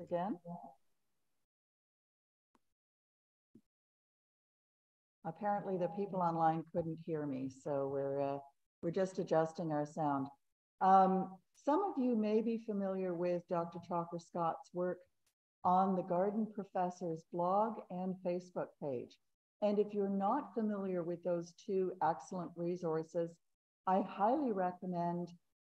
again. Apparently the people online couldn't hear me, so we're, uh, we're just adjusting our sound. Um, some of you may be familiar with Dr. Chalker Scott's work on the Garden Professor's blog and Facebook page. And if you're not familiar with those two excellent resources, I highly recommend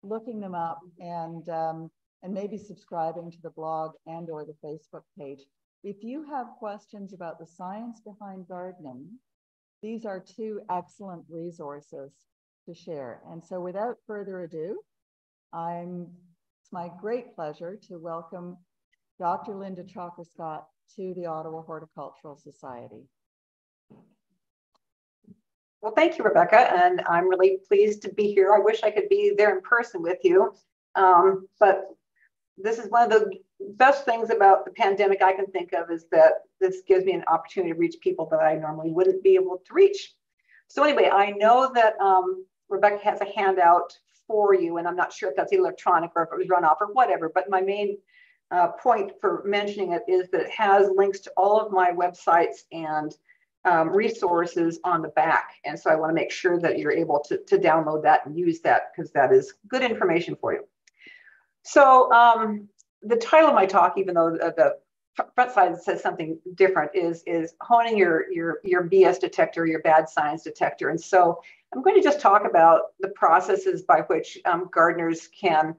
looking them up and, um, and maybe subscribing to the blog and or the Facebook page. If you have questions about the science behind gardening, these are two excellent resources to share. And so without further ado, I'm, it's my great pleasure to welcome Dr. Linda Chalker Scott to the Ottawa Horticultural Society. Well, thank you, Rebecca, and I'm really pleased to be here. I wish I could be there in person with you, um, but this is one of the best things about the pandemic I can think of is that this gives me an opportunity to reach people that I normally wouldn't be able to reach. So anyway, I know that um, Rebecca has a handout for you, and I'm not sure if that's electronic or if it was run off or whatever, but my main uh, point for mentioning it is that it has links to all of my websites and um, resources on the back. And so I want to make sure that you're able to, to download that and use that because that is good information for you. So um, the title of my talk, even though the, the front side says something different, is, is honing your, your, your BS detector, your bad science detector. And so I'm going to just talk about the processes by which um, gardeners can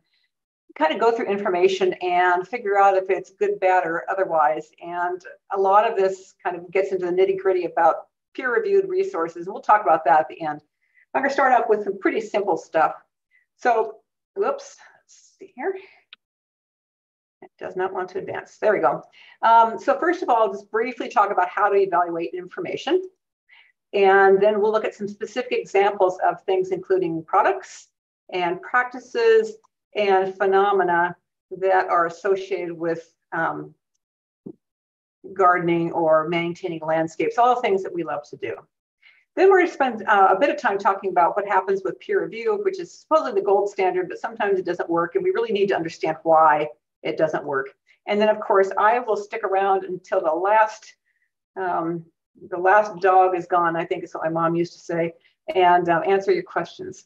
kind of go through information and figure out if it's good, bad, or otherwise. And a lot of this kind of gets into the nitty gritty about peer reviewed resources. And we'll talk about that at the end. I'm going to start off with some pretty simple stuff. So, whoops, see here. It does not want to advance. There we go. Um, so first of all, I'll just briefly talk about how to evaluate information. And then we'll look at some specific examples of things, including products and practices and phenomena that are associated with um, gardening or maintaining landscapes, all the things that we love to do. Then we're going to spend uh, a bit of time talking about what happens with peer review, which is supposedly the gold standard, but sometimes it doesn't work, and we really need to understand why it doesn't work. And then, of course, I will stick around until the last um, the last dog is gone. I think is what my mom used to say, and um, answer your questions.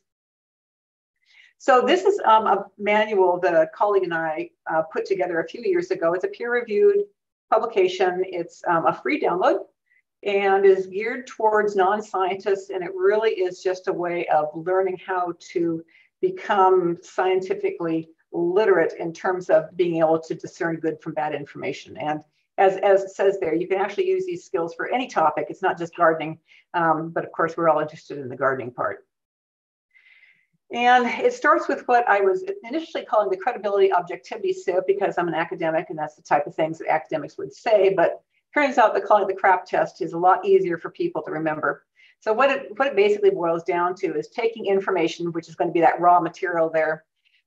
So this is um, a manual that a colleague and I uh, put together a few years ago. It's a peer-reviewed publication. It's um, a free download and is geared towards non-scientists. And it really is just a way of learning how to become scientifically literate in terms of being able to discern good from bad information. And as, as it says there, you can actually use these skills for any topic. It's not just gardening, um, but of course, we're all interested in the gardening part. And it starts with what I was initially calling the credibility objectivity sieve because I'm an academic and that's the type of things that academics would say. But turns out that calling the crap test is a lot easier for people to remember. So what it, what it basically boils down to is taking information, which is going to be that raw material there,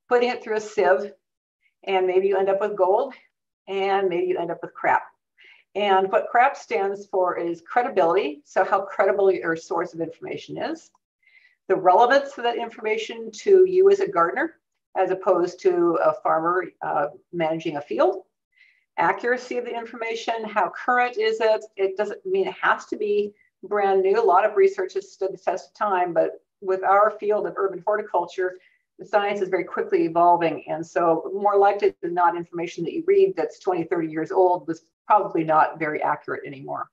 putting it through a sieve, and maybe you end up with gold, and maybe you end up with crap. And what crap stands for is credibility. So how credible your source of information is the relevance of that information to you as a gardener, as opposed to a farmer uh, managing a field. Accuracy of the information, how current is it? It doesn't mean it has to be brand new. A lot of research has stood the test of time, but with our field of urban horticulture, the science is very quickly evolving. And so more likely than not, information that you read that's 20, 30 years old was probably not very accurate anymore.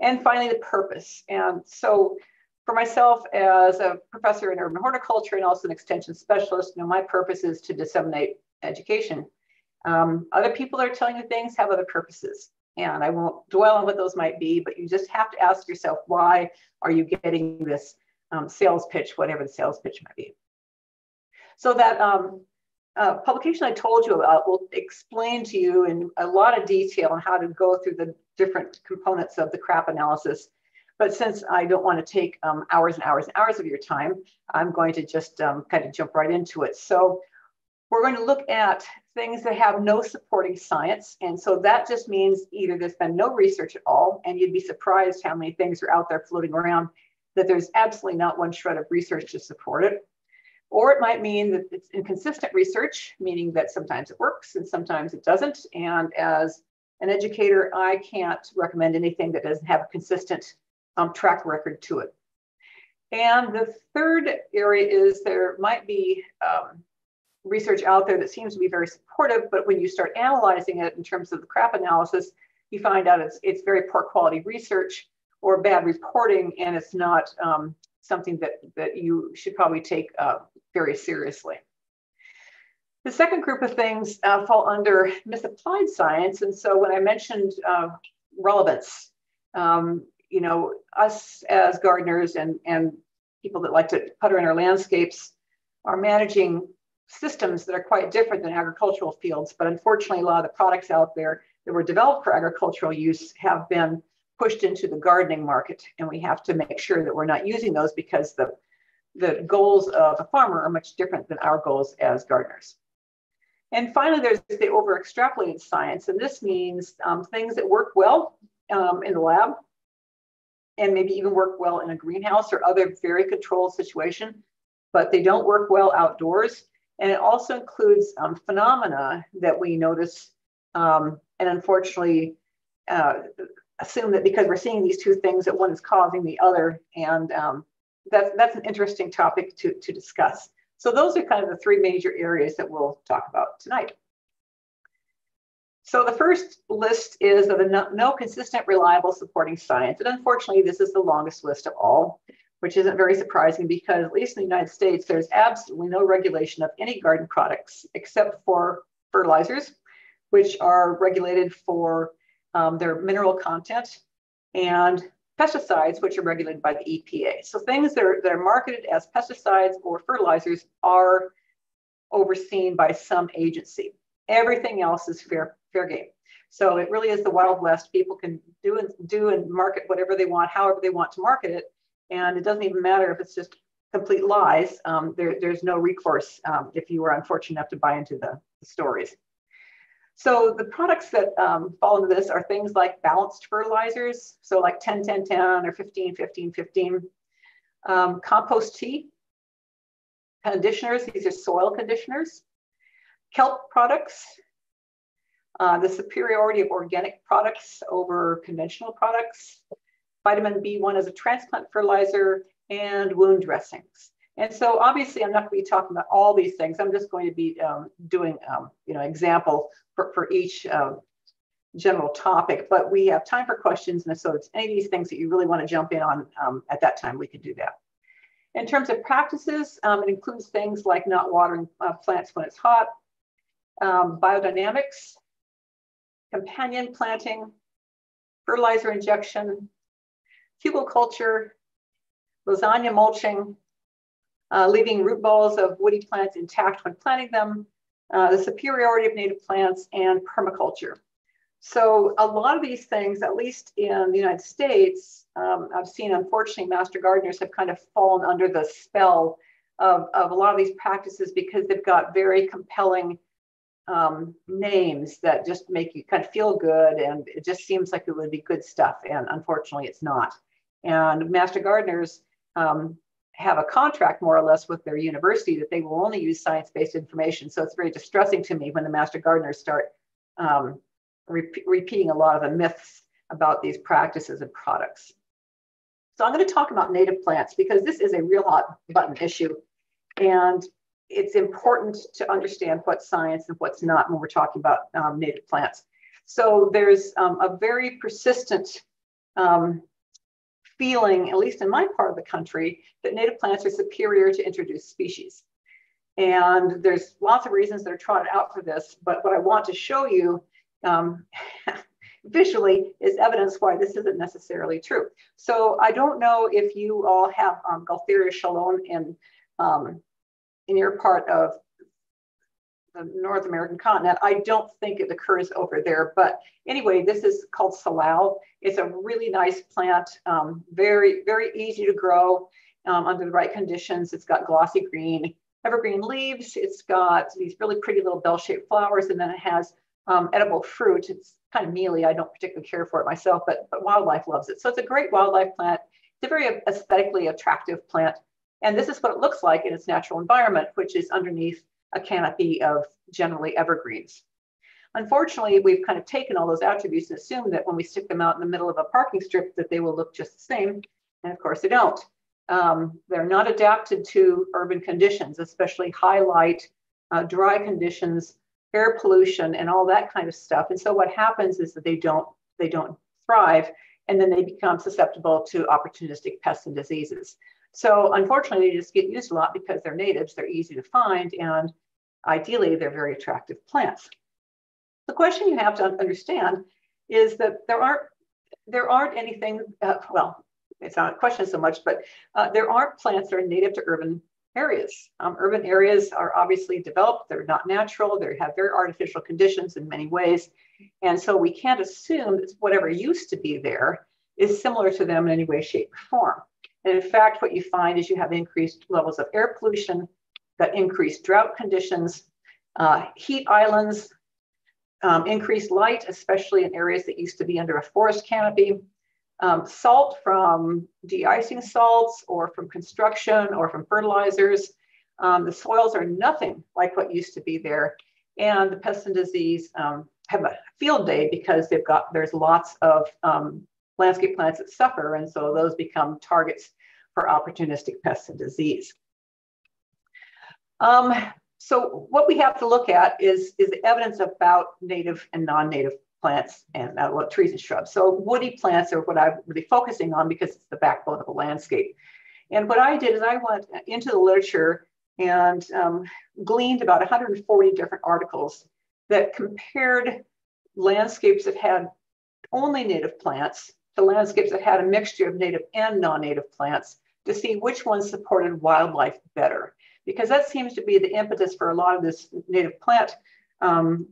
And finally, the purpose. And so for myself as a professor in urban horticulture and also an extension specialist, you know, my purpose is to disseminate education. Um, other people are telling you things have other purposes. And I won't dwell on what those might be, but you just have to ask yourself, why are you getting this um, sales pitch, whatever the sales pitch might be? So that um, uh, publication I told you about will explain to you in a lot of detail on how to go through the different components of the crap analysis but since I don't want to take um, hours and hours and hours of your time, I'm going to just um, kind of jump right into it. So we're going to look at things that have no supporting science. And so that just means either there's been no research at all, and you'd be surprised how many things are out there floating around that there's absolutely not one shred of research to support it. Or it might mean that it's inconsistent research, meaning that sometimes it works and sometimes it doesn't. And as an educator, I can't recommend anything that doesn't have a consistent um, track record to it. And the third area is there might be um, research out there that seems to be very supportive, but when you start analyzing it in terms of the CRAP analysis, you find out it's, it's very poor quality research or bad reporting, and it's not um, something that, that you should probably take uh, very seriously. The second group of things uh, fall under misapplied science. And so when I mentioned uh, relevance, um, you know, us as gardeners and, and people that like to putter in our landscapes are managing systems that are quite different than agricultural fields. But unfortunately, a lot of the products out there that were developed for agricultural use have been pushed into the gardening market. And we have to make sure that we're not using those because the, the goals of a farmer are much different than our goals as gardeners. And finally, there's the over extrapolated science. And this means um, things that work well um, in the lab and maybe even work well in a greenhouse or other very controlled situation, but they don't work well outdoors. And it also includes um, phenomena that we notice um, and unfortunately uh, assume that because we're seeing these two things that one is causing the other. And um, that's, that's an interesting topic to, to discuss. So those are kind of the three major areas that we'll talk about tonight. So the first list is of no, no, consistent, reliable supporting science. And unfortunately, this is the longest list of all which isn't very surprising because at least in the United States, there's absolutely no regulation of any garden products except for fertilizers, which are regulated for um, their mineral content, and pesticides, which are regulated by the EPA. So things that are, that are marketed as pesticides or fertilizers are overseen by some agency. Everything else is fair, fair game. So it really is the Wild West. People can do and do and market whatever they want, however they want to market it. And it doesn't even matter if it's just complete lies. Um, there, there's no recourse um, if you were unfortunate enough to buy into the, the stories. So the products that um, fall into this are things like balanced fertilizers, so like 10, 10, 10 or 15, 15, 15. Um, compost tea, conditioners, these are soil conditioners. Kelp products, uh, the superiority of organic products over conventional products vitamin B1 as a transplant fertilizer, and wound dressings. And so obviously I'm not going to be talking about all these things. I'm just going to be um, doing, um, you know, example for, for each um, general topic, but we have time for questions. And so it's any of these things that you really want to jump in on um, at that time, we can do that. In terms of practices, um, it includes things like not watering uh, plants when it's hot, um, biodynamics, companion planting, fertilizer injection, hugelkultur, lasagna mulching, uh, leaving root balls of woody plants intact when planting them, uh, the superiority of native plants, and permaculture. So a lot of these things, at least in the United States, um, I've seen, unfortunately, master gardeners have kind of fallen under the spell of, of a lot of these practices because they've got very compelling um, names that just make you kind of feel good. And it just seems like it would be good stuff. And unfortunately, it's not. And master gardeners um, have a contract more or less with their university that they will only use science-based information. So it's very distressing to me when the master gardeners start um, re repeating a lot of the myths about these practices and products. So I'm going to talk about native plants because this is a real hot button issue. And it's important to understand what's science and what's not when we're talking about um, native plants. So there's um, a very persistent um, feeling, at least in my part of the country, that native plants are superior to introduced species. And there's lots of reasons that are trotted out for this, but what I want to show you um, visually is evidence why this isn't necessarily true. So I don't know if you all have um, Gaultheria shallon in, um, in your part of the North American continent. I don't think it occurs over there, but anyway, this is called salal. It's a really nice plant, um, very, very easy to grow um, under the right conditions. It's got glossy green, evergreen leaves. It's got these really pretty little bell-shaped flowers, and then it has um, edible fruit. It's kind of mealy. I don't particularly care for it myself, but, but wildlife loves it. So it's a great wildlife plant. It's a very aesthetically attractive plant. And this is what it looks like in its natural environment, which is underneath a canopy of generally evergreens. Unfortunately, we've kind of taken all those attributes and assumed that when we stick them out in the middle of a parking strip that they will look just the same. And of course they don't. Um, they're not adapted to urban conditions, especially high light, uh, dry conditions, air pollution, and all that kind of stuff. And so what happens is that they don't they don't thrive, and then they become susceptible to opportunistic pests and diseases. So unfortunately, they just get used a lot because they're natives, they're easy to find, and ideally, they're very attractive plants. The question you have to understand is that there aren't there aren't anything, uh, well, it's not a question so much, but uh, there aren't plants that are native to urban areas. Um, urban areas are obviously developed, they're not natural, they have very artificial conditions in many ways. And so we can't assume that whatever used to be there is similar to them in any way, shape, or form. And in fact, what you find is you have increased levels of air pollution, that increased drought conditions, uh, heat islands, um, increased light, especially in areas that used to be under a forest canopy, um, salt from de-icing salts or from construction or from fertilizers. Um, the soils are nothing like what used to be there. And the pests and disease um, have a field day because they've got, there's lots of um, landscape plants that suffer. And so those become targets for opportunistic pests and disease. Um, so what we have to look at is, is the evidence about native and non-native plants and uh, well, trees and shrubs. So woody plants are what I'm really focusing on because it's the backbone of a landscape. And what I did is I went into the literature and um, gleaned about 140 different articles that compared landscapes that had only native plants to landscapes that had a mixture of native and non-native plants to see which ones supported wildlife better because that seems to be the impetus for a lot of this native plant um,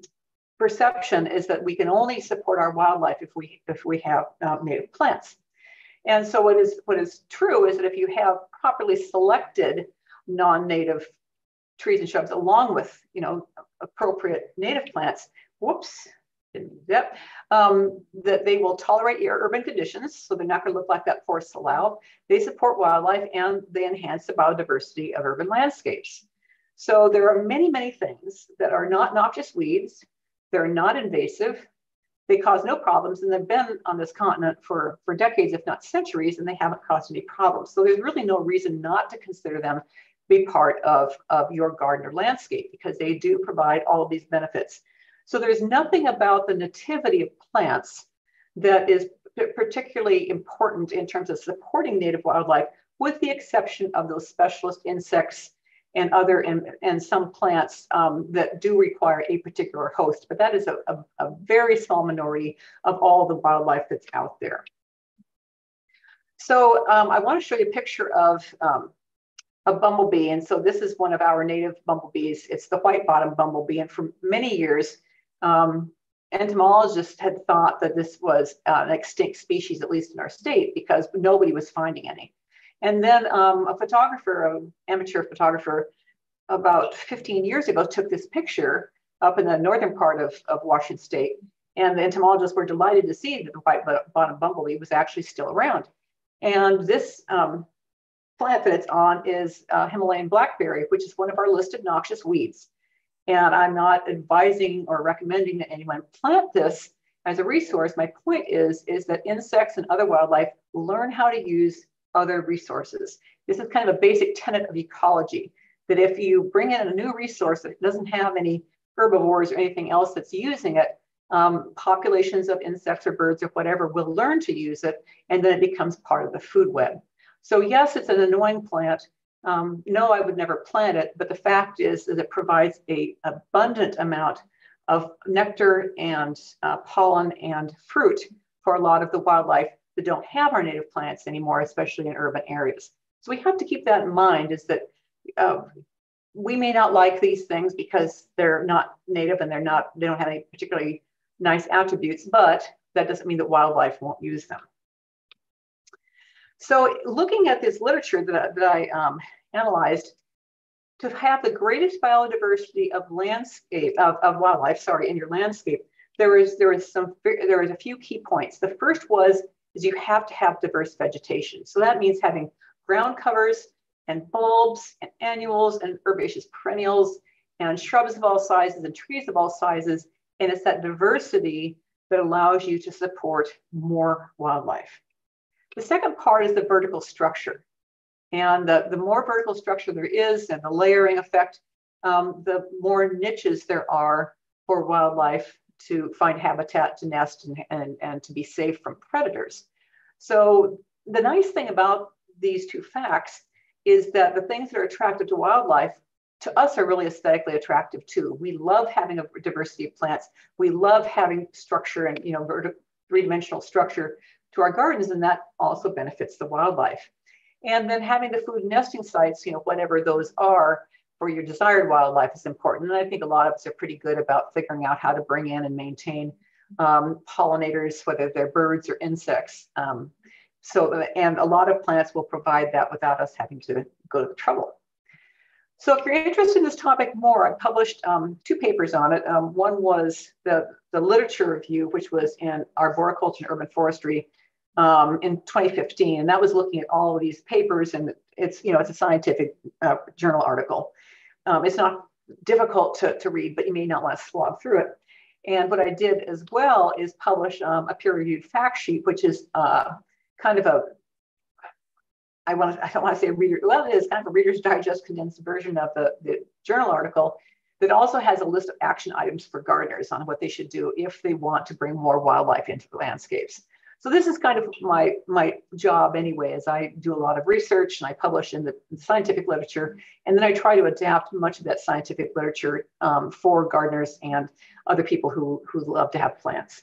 perception is that we can only support our wildlife if we if we have uh, native plants. And so what is what is true is that if you have properly selected non-native trees and shrubs along with you know appropriate native plants, whoops, Yep. Um, that they will tolerate your urban conditions, so they're not going to look like that forest salal. They support wildlife and they enhance the biodiversity of urban landscapes. So there are many, many things that are not noxious weeds. They're not invasive. They cause no problems, and they've been on this continent for, for decades, if not centuries, and they haven't caused any problems. So there's really no reason not to consider them be part of, of your garden or landscape because they do provide all of these benefits. So there's nothing about the nativity of plants that is particularly important in terms of supporting native wildlife, with the exception of those specialist insects and other and, and some plants um, that do require a particular host. But that is a, a, a very small minority of all the wildlife that's out there. So um, I want to show you a picture of um, a bumblebee. And so this is one of our native bumblebees. It's the white bottom bumblebee. And for many years, um, entomologists had thought that this was uh, an extinct species, at least in our state, because nobody was finding any. And then um, a photographer, an amateur photographer, about 15 years ago, took this picture up in the northern part of, of Washington state. And the entomologists were delighted to see that the white bottom bumblebee was actually still around. And this um, plant that it's on is uh, Himalayan blackberry, which is one of our listed noxious weeds. And I'm not advising or recommending that anyone plant this as a resource. My point is, is that insects and other wildlife learn how to use other resources. This is kind of a basic tenet of ecology, that if you bring in a new resource that doesn't have any herbivores or anything else that's using it, um, populations of insects or birds or whatever will learn to use it, and then it becomes part of the food web. So yes, it's an annoying plant, um, no, I would never plant it, but the fact is that it provides a abundant amount of nectar and uh, pollen and fruit for a lot of the wildlife that don't have our native plants anymore, especially in urban areas. So we have to keep that in mind is that uh, we may not like these things because they're not native and they're not, they don't have any particularly nice attributes, but that doesn't mean that wildlife won't use them. So looking at this literature that, that I um, analyzed, to have the greatest biodiversity of landscape of, of wildlife, sorry, in your landscape, there is there is some there is a few key points. The first was is you have to have diverse vegetation. So that means having ground covers and bulbs and annuals and herbaceous perennials and shrubs of all sizes and trees of all sizes. And it's that diversity that allows you to support more wildlife. The second part is the vertical structure. And the, the more vertical structure there is and the layering effect, um, the more niches there are for wildlife to find habitat to nest and, and, and to be safe from predators. So the nice thing about these two facts is that the things that are attractive to wildlife to us are really aesthetically attractive too. We love having a diversity of plants. We love having structure and you know three-dimensional structure to our gardens, and that also benefits the wildlife. And then having the food nesting sites, you know, whatever those are for your desired wildlife is important. And I think a lot of us are pretty good about figuring out how to bring in and maintain um, pollinators, whether they're birds or insects. Um, so, and a lot of plants will provide that without us having to go to the trouble. So if you're interested in this topic more, I published um, two papers on it. Um, one was the, the literature review, which was in Arboriculture and Urban Forestry um, in 2015. And that was looking at all of these papers and it's, you know, it's a scientific uh, journal article. Um, it's not difficult to, to read, but you may not want to slog through it. And what I did as well is publish um, a peer-reviewed fact sheet, which is uh, kind of a I want to, I don't want to say reader, well, it is kind of a Reader's Digest condensed version of the, the journal article that also has a list of action items for gardeners on what they should do if they want to bring more wildlife into the landscapes. So this is kind of my, my job anyway, as I do a lot of research and I publish in the scientific literature, and then I try to adapt much of that scientific literature um, for gardeners and other people who, who love to have plants.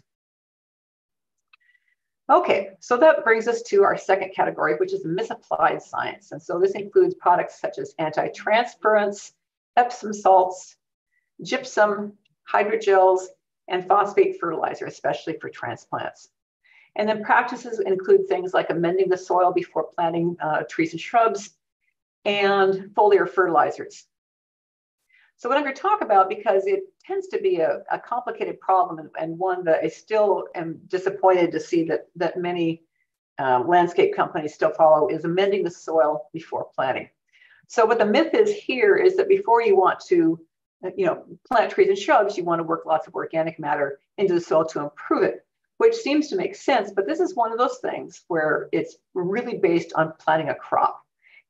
Okay, so that brings us to our second category, which is misapplied science. And so this includes products such as anti-transpirants, Epsom salts, gypsum, hydrogels, and phosphate fertilizer, especially for transplants. And then practices include things like amending the soil before planting uh, trees and shrubs and foliar fertilizers. So what I'm going to talk about, because it tends to be a, a complicated problem and, one that I still am disappointed to see that, that many um, landscape companies still follow, is amending the soil before planting. So what the myth is here is that before you want to, you know, plant trees and shrubs, you want to work lots of organic matter into the soil to improve it, which seems to make sense. But this is one of those things where it's really based on planting a crop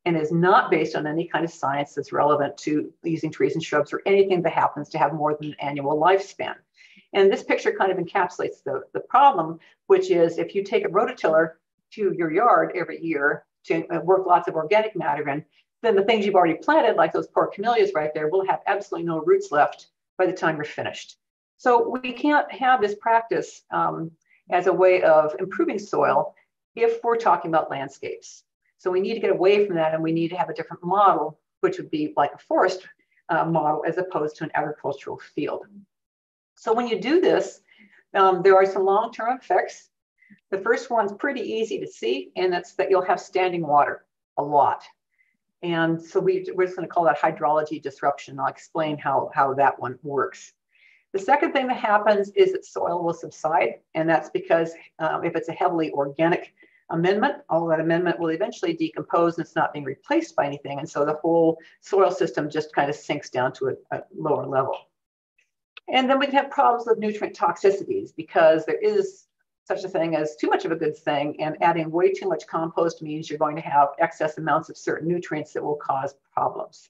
and is not based on any kind of science that's relevant to using trees and shrubs or anything that happens to have more than an annual lifespan. And this picture kind of encapsulates the, the problem, which is if you take a rototiller to your yard every year to uh, work lots of organic matter in, then the things you've already planted, like those poor camellias right there, will have absolutely no roots left by the time you're finished. So we can't have this practice um, as a way of improving soil if we're talking about landscapes. So we need to get away from that and we need to have a different model, which would be like a forest uh, model as opposed to an agricultural field. So when you do this, um, there are some long-term effects. The first one's pretty easy to see, and that's that you'll have standing water a lot. And so we, we're just going to call that hydrology disruption. I'll explain how, how that one works. The second thing that happens is that soil will subside, and that's because um, if it's a heavily organic amendment, all that amendment will eventually decompose and it's not being replaced by anything. And so the whole soil system just kind of sinks down to a, a lower level. And then we can have problems with nutrient toxicities because there is such a thing as too much of a good thing and adding way too much compost means you're going to have excess amounts of certain nutrients that will cause problems.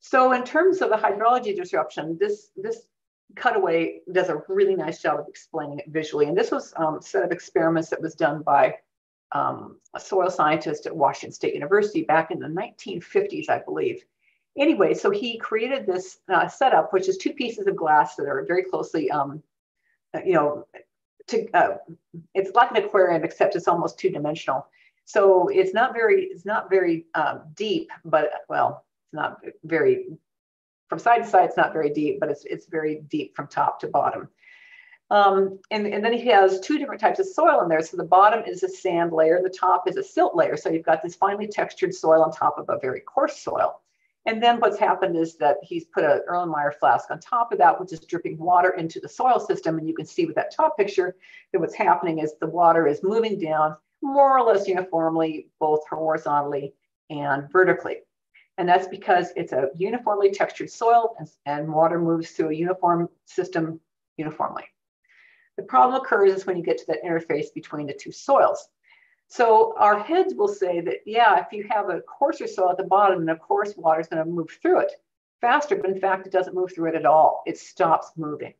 So in terms of the hydrology disruption, this, this Cutaway does a really nice job of explaining it visually. And this was um, a set of experiments that was done by um, a soil scientist at Washington State University back in the 1950s, I believe. Anyway, so he created this uh, setup, which is two pieces of glass that are very closely, um, uh, you know, to, uh, it's like an aquarium, except it's almost two dimensional. So it's not very, it's not very um, deep, but well, it's not very from side to side, it's not very deep, but it's, it's very deep from top to bottom. Um, and, and then he has two different types of soil in there. So the bottom is a sand layer, the top is a silt layer. So you've got this finely textured soil on top of a very coarse soil. And then what's happened is that he's put an Erlenmeyer flask on top of that, which is dripping water into the soil system. And you can see with that top picture that what's happening is the water is moving down more or less uniformly, both horizontally and vertically. And that's because it's a uniformly textured soil and, and water moves through a uniform system uniformly. The problem occurs is when you get to that interface between the two soils. So our heads will say that, yeah, if you have a coarser soil at the bottom, then of course water is going to move through it faster, but in fact, it doesn't move through it at all. It stops moving.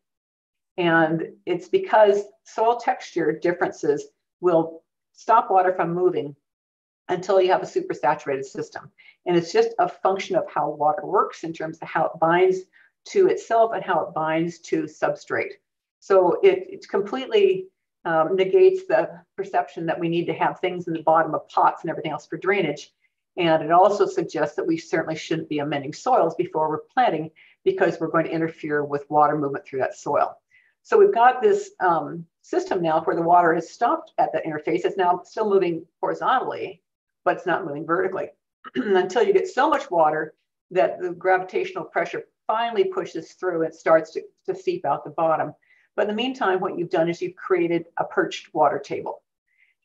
And it's because soil texture differences will stop water from moving until you have a supersaturated system. And it's just a function of how water works in terms of how it binds to itself and how it binds to substrate. So it, it completely um, negates the perception that we need to have things in the bottom of pots and everything else for drainage. And it also suggests that we certainly shouldn't be amending soils before we're planting because we're going to interfere with water movement through that soil. So we've got this um, system now where the water has stopped at that interface. It's now still moving horizontally, but it's not moving vertically until you get so much water that the gravitational pressure finally pushes through and starts to, to seep out the bottom. But in the meantime, what you've done is you've created a perched water table.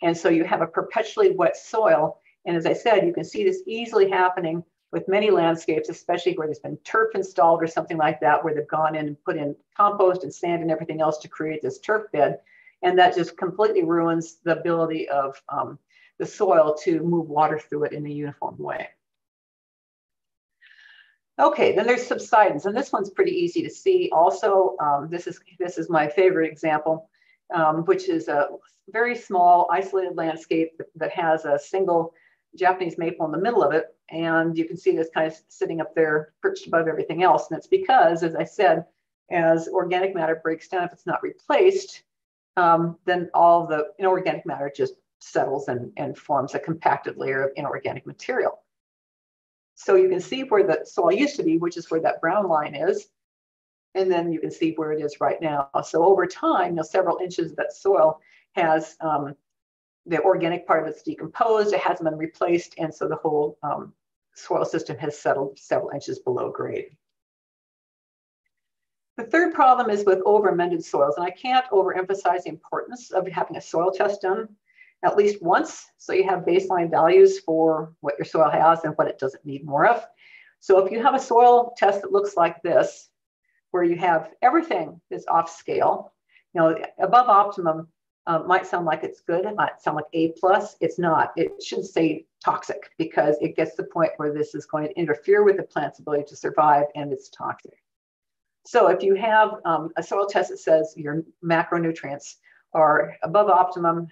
And so you have a perpetually wet soil. And as I said, you can see this easily happening with many landscapes, especially where there's been turf installed or something like that, where they've gone in and put in compost and sand and everything else to create this turf bed. And that just completely ruins the ability of um, the soil to move water through it in a uniform way. Okay, then there's subsidence, and this one's pretty easy to see. Also, um, this is this is my favorite example, um, which is a very small isolated landscape that has a single Japanese maple in the middle of it, and you can see this kind of sitting up there perched above everything else. And it's because, as I said, as organic matter breaks down, if it's not replaced, um, then all the inorganic matter just settles and, and forms a compacted layer of inorganic material. So you can see where the soil used to be, which is where that brown line is. And then you can see where it is right now. So over time, you know, several inches of that soil has um, the organic part of it's decomposed, it hasn't been replaced, and so the whole um, soil system has settled several inches below grade. The third problem is with over-amended soils, and I can't overemphasize the importance of having a soil test done at least once. So you have baseline values for what your soil has and what it doesn't need more of. So if you have a soil test that looks like this, where you have everything is off scale, you know, above optimum uh, might sound like it's good. It might sound like A plus. It's not. It should say toxic because it gets to the point where this is going to interfere with the plant's ability to survive and it's toxic. So if you have um, a soil test that says your macronutrients are above optimum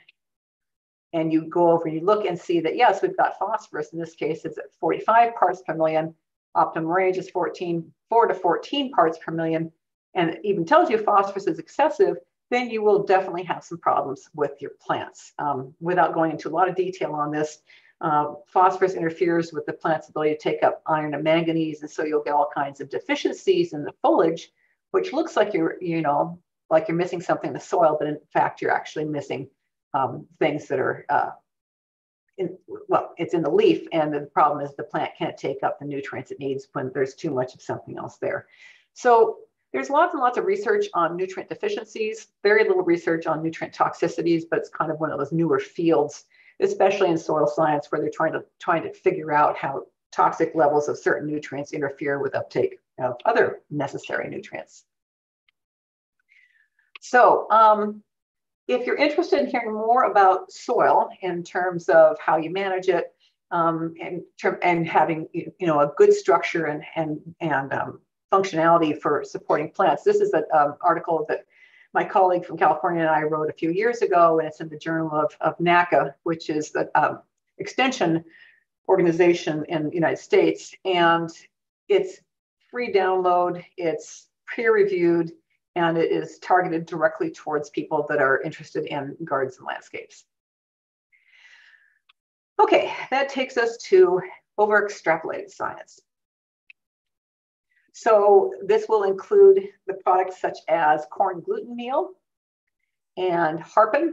and you go over and you look and see that yes, we've got phosphorus. In this case, it's at 45 parts per million. Optimum range is 14, 4 to 14 parts per million, and it even tells you phosphorus is excessive, then you will definitely have some problems with your plants. Um, without going into a lot of detail on this, uh, phosphorus interferes with the plant's ability to take up iron and manganese, and so you'll get all kinds of deficiencies in the foliage, which looks like you're, you know, like you're missing something in the soil, but in fact, you're actually missing um, things that are, uh, in, well, it's in the leaf, and the problem is the plant can't take up the nutrients it needs when there's too much of something else there. So there's lots and lots of research on nutrient deficiencies, very little research on nutrient toxicities, but it's kind of one of those newer fields, especially in soil science, where they're trying to trying to figure out how toxic levels of certain nutrients interfere with uptake of other necessary nutrients. So um, if you're interested in hearing more about soil in terms of how you manage it um, and, and having you know a good structure and and and um, functionality for supporting plants, this is an um, article that my colleague from California and I wrote a few years ago, and it's in the Journal of, of NACAA, which is the um, extension organization in the United States, and it's free download. It's peer reviewed and it is targeted directly towards people that are interested in gardens and landscapes. Okay, that takes us to over extrapolated science. So this will include the products such as corn gluten meal and Harpin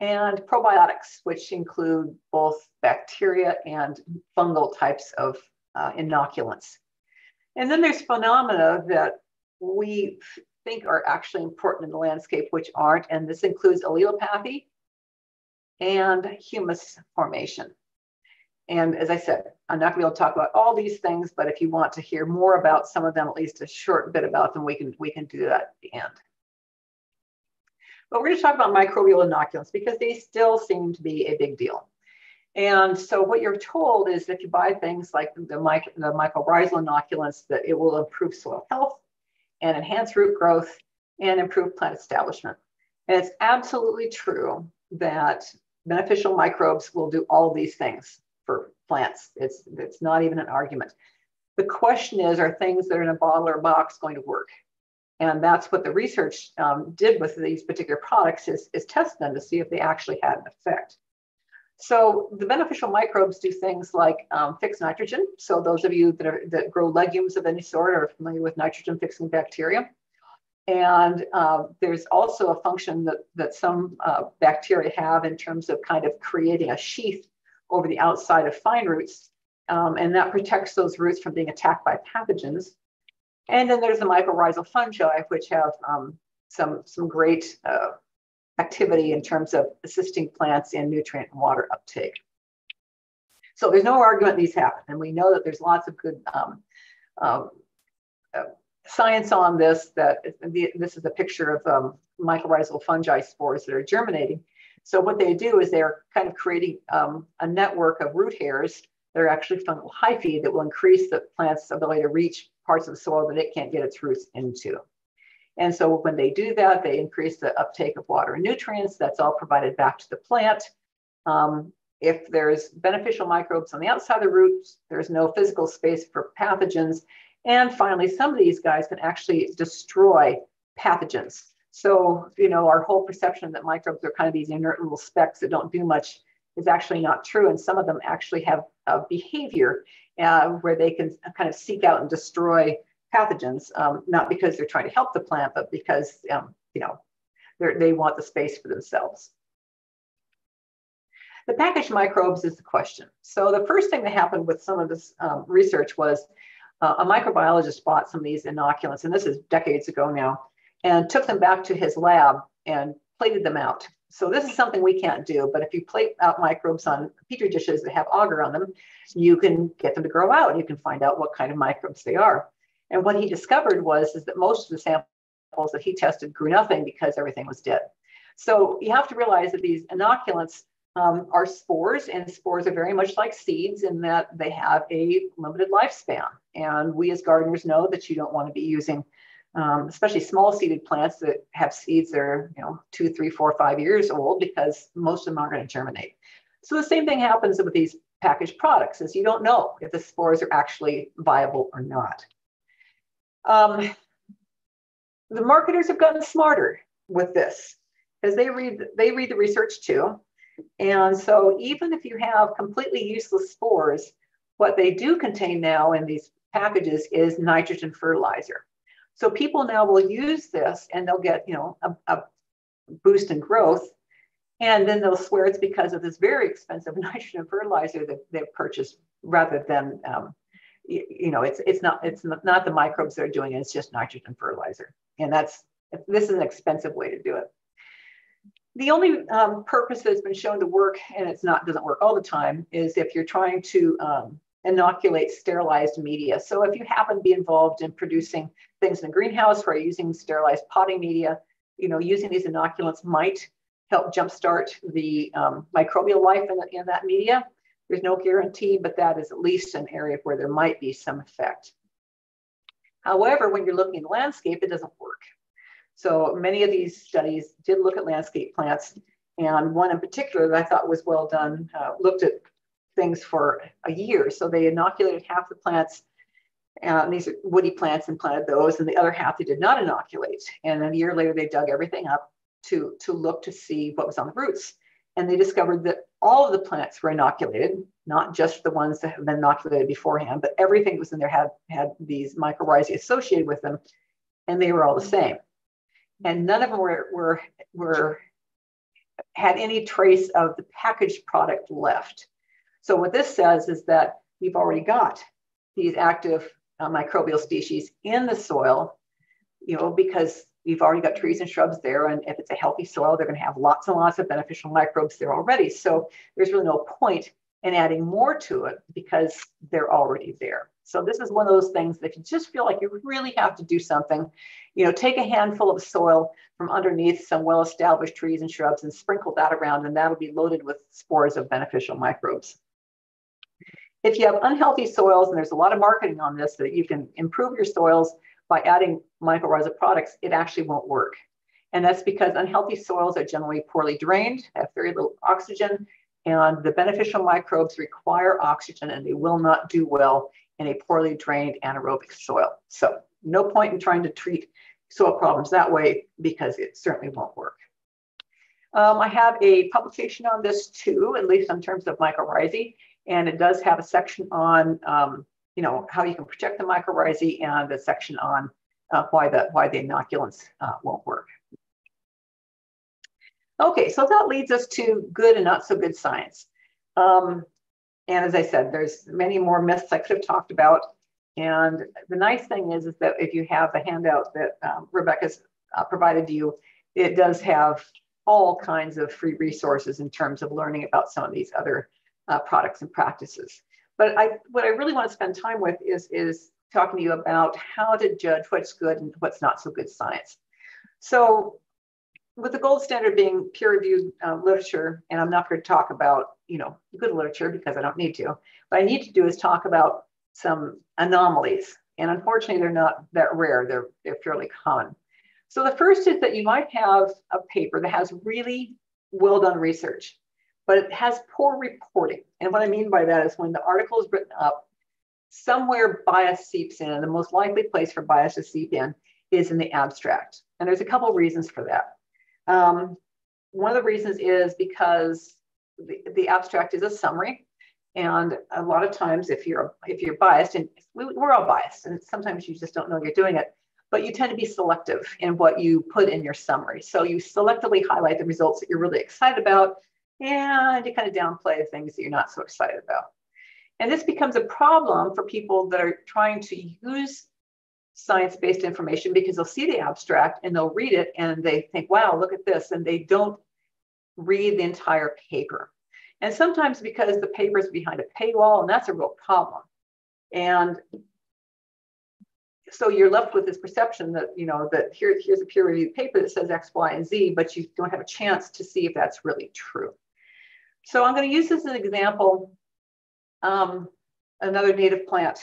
and probiotics, which include both bacteria and fungal types of uh, inoculants. And then there's phenomena that we think are actually important in the landscape, which aren't. And this includes allelopathy and humus formation. and as I said, I'm not gonna be able to talk about all these things, but if you want to hear more about some of them, at least a short bit about them, we can, we can do that at the end. But we're gonna talk about microbial inoculants because they still seem to be a big deal. And so what you're told is if you buy things like the, mic- the mycorrhizal inoculants, that it will improve soil health and enhance root growth and improve plant establishment. And it's absolutely true that beneficial microbes will do all these things for plants. It's, it's not even an argument. The question is, are things that are in a bottle or box going to work? And that's what the research um, did with these particular products is, is test them to see if they actually had an effect. So the beneficial microbes do things like um, fix nitrogen. So those of you that, are, that grow legumes of any sort are familiar with nitrogen fixing bacteria. And uh, there's also a function that, that some uh, bacteria have in terms of kind of creating a sheath over the outside of fine roots. Um, and that protects those roots from being attacked by pathogens. And then there's the mycorrhizal fungi, which have um, some, some great uh, activity in terms of assisting plants in nutrient and water uptake. So there's no argument these happen. And we know that there's lots of good um, um, uh, science on this, that the, this is a picture of um, mycorrhizal fungi spores that are germinating. So what they do is they're kind of creating um, a network of root hairs that are actually fungal hyphae that will increase the plant's ability to reach parts of the soil that it can't get its roots into. And so when they do that, they increase the uptake of water and nutrients. That's all provided back to the plant. Um, if there's beneficial microbes on the outside of the roots, there's no physical space for pathogens. And finally, some of these guys can actually destroy pathogens. So, you know, our whole perception that microbes are kind of these inert little specks that don't do much is actually not true. And some of them actually have a behavior uh, where they can kind of seek out and destroy pathogens, um, not because they're trying to help the plant, but because, um, you know, they want the space for themselves. The packaged microbes is the question. So the first thing that happened with some of this um, research was uh, a microbiologist bought some of these inoculants, and this is decades ago now, and took them back to his lab and plated them out. So this is something we can't do, but if you plate out microbes on petri dishes that have agar on them, you can get them to grow out. You can find out what kind of microbes they are. And what he discovered was is that most of the samples that he tested grew nothing because everything was dead. So you have to realize that these inoculants um, are spores, and spores are very much like seeds in that they have a limited lifespan. And we as gardeners know that you don't want to be using, um, especially small seeded plants that have seeds that are, you know, two, three, four, five years old because most of them aren't going to germinate. So the same thing happens with these packaged products is you don't know if the spores are actually viable or not. Um, the marketers have gotten smarter with this because they read they read the research too. And so even if you have completely useless spores, what they do contain now in these packages is nitrogen fertilizer. So people now will use this and they'll get, you know, a, a boost in growth. And then they'll swear it's because of this very expensive nitrogen fertilizer that they've purchased rather than um, you know, it's it's not it's not the microbes that are doing it. It's just nitrogen fertilizer, and that's this is an expensive way to do it. The only um, purpose that's been shown to work, and it's not doesn't work all the time, is if you're trying to um, inoculate sterilized media. So if you happen to be involved in producing things in a greenhouse where you're using sterilized potting media, you know, using these inoculants might help jumpstart the um, microbial life in, in that media. There's no guarantee, but that is at least an area where there might be some effect. However, when you're looking at landscape, it doesn't work. So many of these studies did look at landscape plants, and one in particular that I thought was well done uh, looked at things for a year. So they inoculated half the plants, uh, and these are woody plants, and planted those, and the other half they did not inoculate. And then a year later, they dug everything up to, to look to see what was on the roots and they discovered that all of the plants were inoculated, not just the ones that have been inoculated beforehand, but everything that was in there had, had these mycorrhizae associated with them, and they were all the same. And none of them were, were, were had any trace of the packaged product left. So what this says is that you've already got these active uh, microbial species in the soil, you know, because you've already got trees and shrubs there. And if it's a healthy soil, they're going to have lots and lots of beneficial microbes there already. So there's really no point in adding more to it because they're already there. So this is one of those things that if you just feel like you really have to do something, you know, take a handful of soil from underneath some well-established trees and shrubs and sprinkle that around and that'll be loaded with spores of beneficial microbes. If you have unhealthy soils, and there's a lot of marketing on this, that you can improve your soils by adding mycorrhiza products, it actually won't work. And that's because unhealthy soils are generally poorly drained, have very little oxygen, and the beneficial microbes require oxygen and they will not do well in a poorly drained anaerobic soil. So no point in trying to treat soil problems that way because it certainly won't work. Um, I have a publication on this too, at least in terms of mycorrhizae, and it does have a section on, um, you know, how you can protect the mycorrhizae and the section on uh, why, the, why the inoculants uh, won't work. Okay, so that leads us to good and not so good science. Um, and as I said, there's many more myths I could have talked about. And the nice thing is, is that if you have the handout that um, Rebecca's uh, provided to you, it does have all kinds of free resources in terms of learning about some of these other uh, products and practices. But I, what I really want to spend time with is, is talking to you about how to judge what's good and what's not so good science. So with the gold standard being peer-reviewed uh, literature, and I'm not going to talk about, you know, good literature because I don't need to. What I need to do is talk about some anomalies. And unfortunately, they're not that rare. They're, they're fairly common. So the first is that you might have a paper that has really well done research, but it has poor reporting. And what I mean by that is when the article is written up, somewhere bias seeps in. And the most likely place for bias to seep in is in the abstract. And there's a couple of reasons for that. Um, one of the reasons is because the, the abstract is a summary. And a lot of times, if you're if you're biased, and we, we're all biased, and sometimes you just don't know you're doing it, but you tend to be selective in what you put in your summary. So you selectively highlight the results that you're really excited about, and you kind of downplay things that you're not so excited about. And this becomes a problem for people that are trying to use science-based information because they'll see the abstract and they'll read it and they think, wow, look at this. And they don't read the entire paper. And sometimes because the paper is behind a paywall, and that's a real problem. And so you're left with this perception that, you know, that here, here's a peer-reviewed paper that says X, Y, and Z, but you don't have a chance to see if that's really true. So I'm going to use this as an example, um, another native plant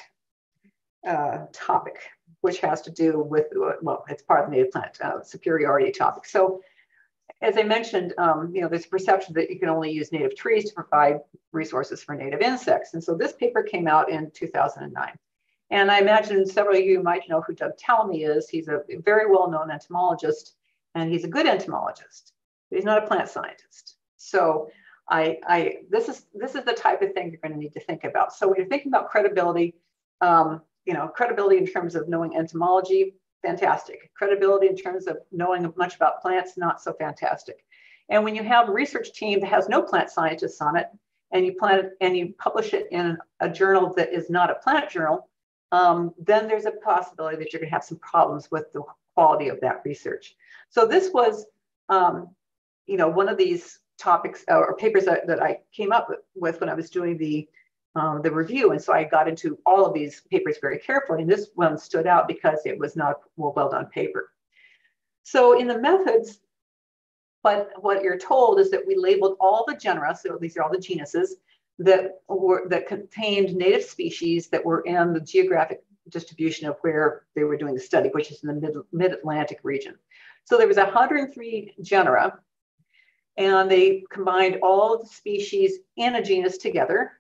uh, topic which has to do with, well, it's part of the native plant uh, superiority topic. So as I mentioned, um, you know, there's a perception that you can only use native trees to provide resources for native insects. And so this paper came out in 2009. And I imagine several of you might know who Doug Tallamy is. He's a very well-known entomologist, and he's a good entomologist. But he's not a plant scientist. So I, I, this is this is the type of thing you're going to need to think about. So when you're thinking about credibility, um, you know, credibility in terms of knowing entomology, fantastic. Credibility in terms of knowing much about plants, not so fantastic. And when you have a research team that has no plant scientists on it, and you plant it and you publish it in a journal that is not a plant journal, um, then there's a possibility that you're going to have some problems with the quality of that research. So this was, um, you know, one of these topics or papers that, that I came up with when I was doing the um, the review. And so I got into all of these papers very carefully. And this one stood out because it was not well, well done paper. So in the methods, but what you're told is that we labeled all the genera, so these are all the genuses, that were that contained native species that were in the geographic distribution of where they were doing the study, which is in the mid, mid-Atlantic region. So there was 103 genera, and they combined all the species in a genus together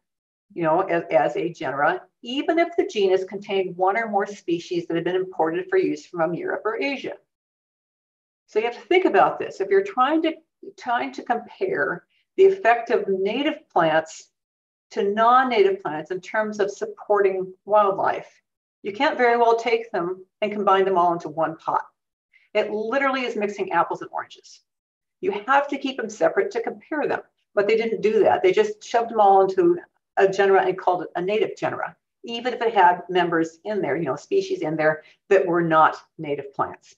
you know, as, as a genera, even if the genus contained one or more species that had been imported for use from Europe or Asia. So you have to think about this. If you're trying to trying to compare the effect of native plants to non-native plants in terms of supporting wildlife, you can't very well take them and combine them all into one pot. It literally is mixing apples and oranges. You have to keep them separate to compare them. But they didn't do that. They just shoved them all into a genera and called it a native genera, even if it had members in there, you know, species in there that were not native plants.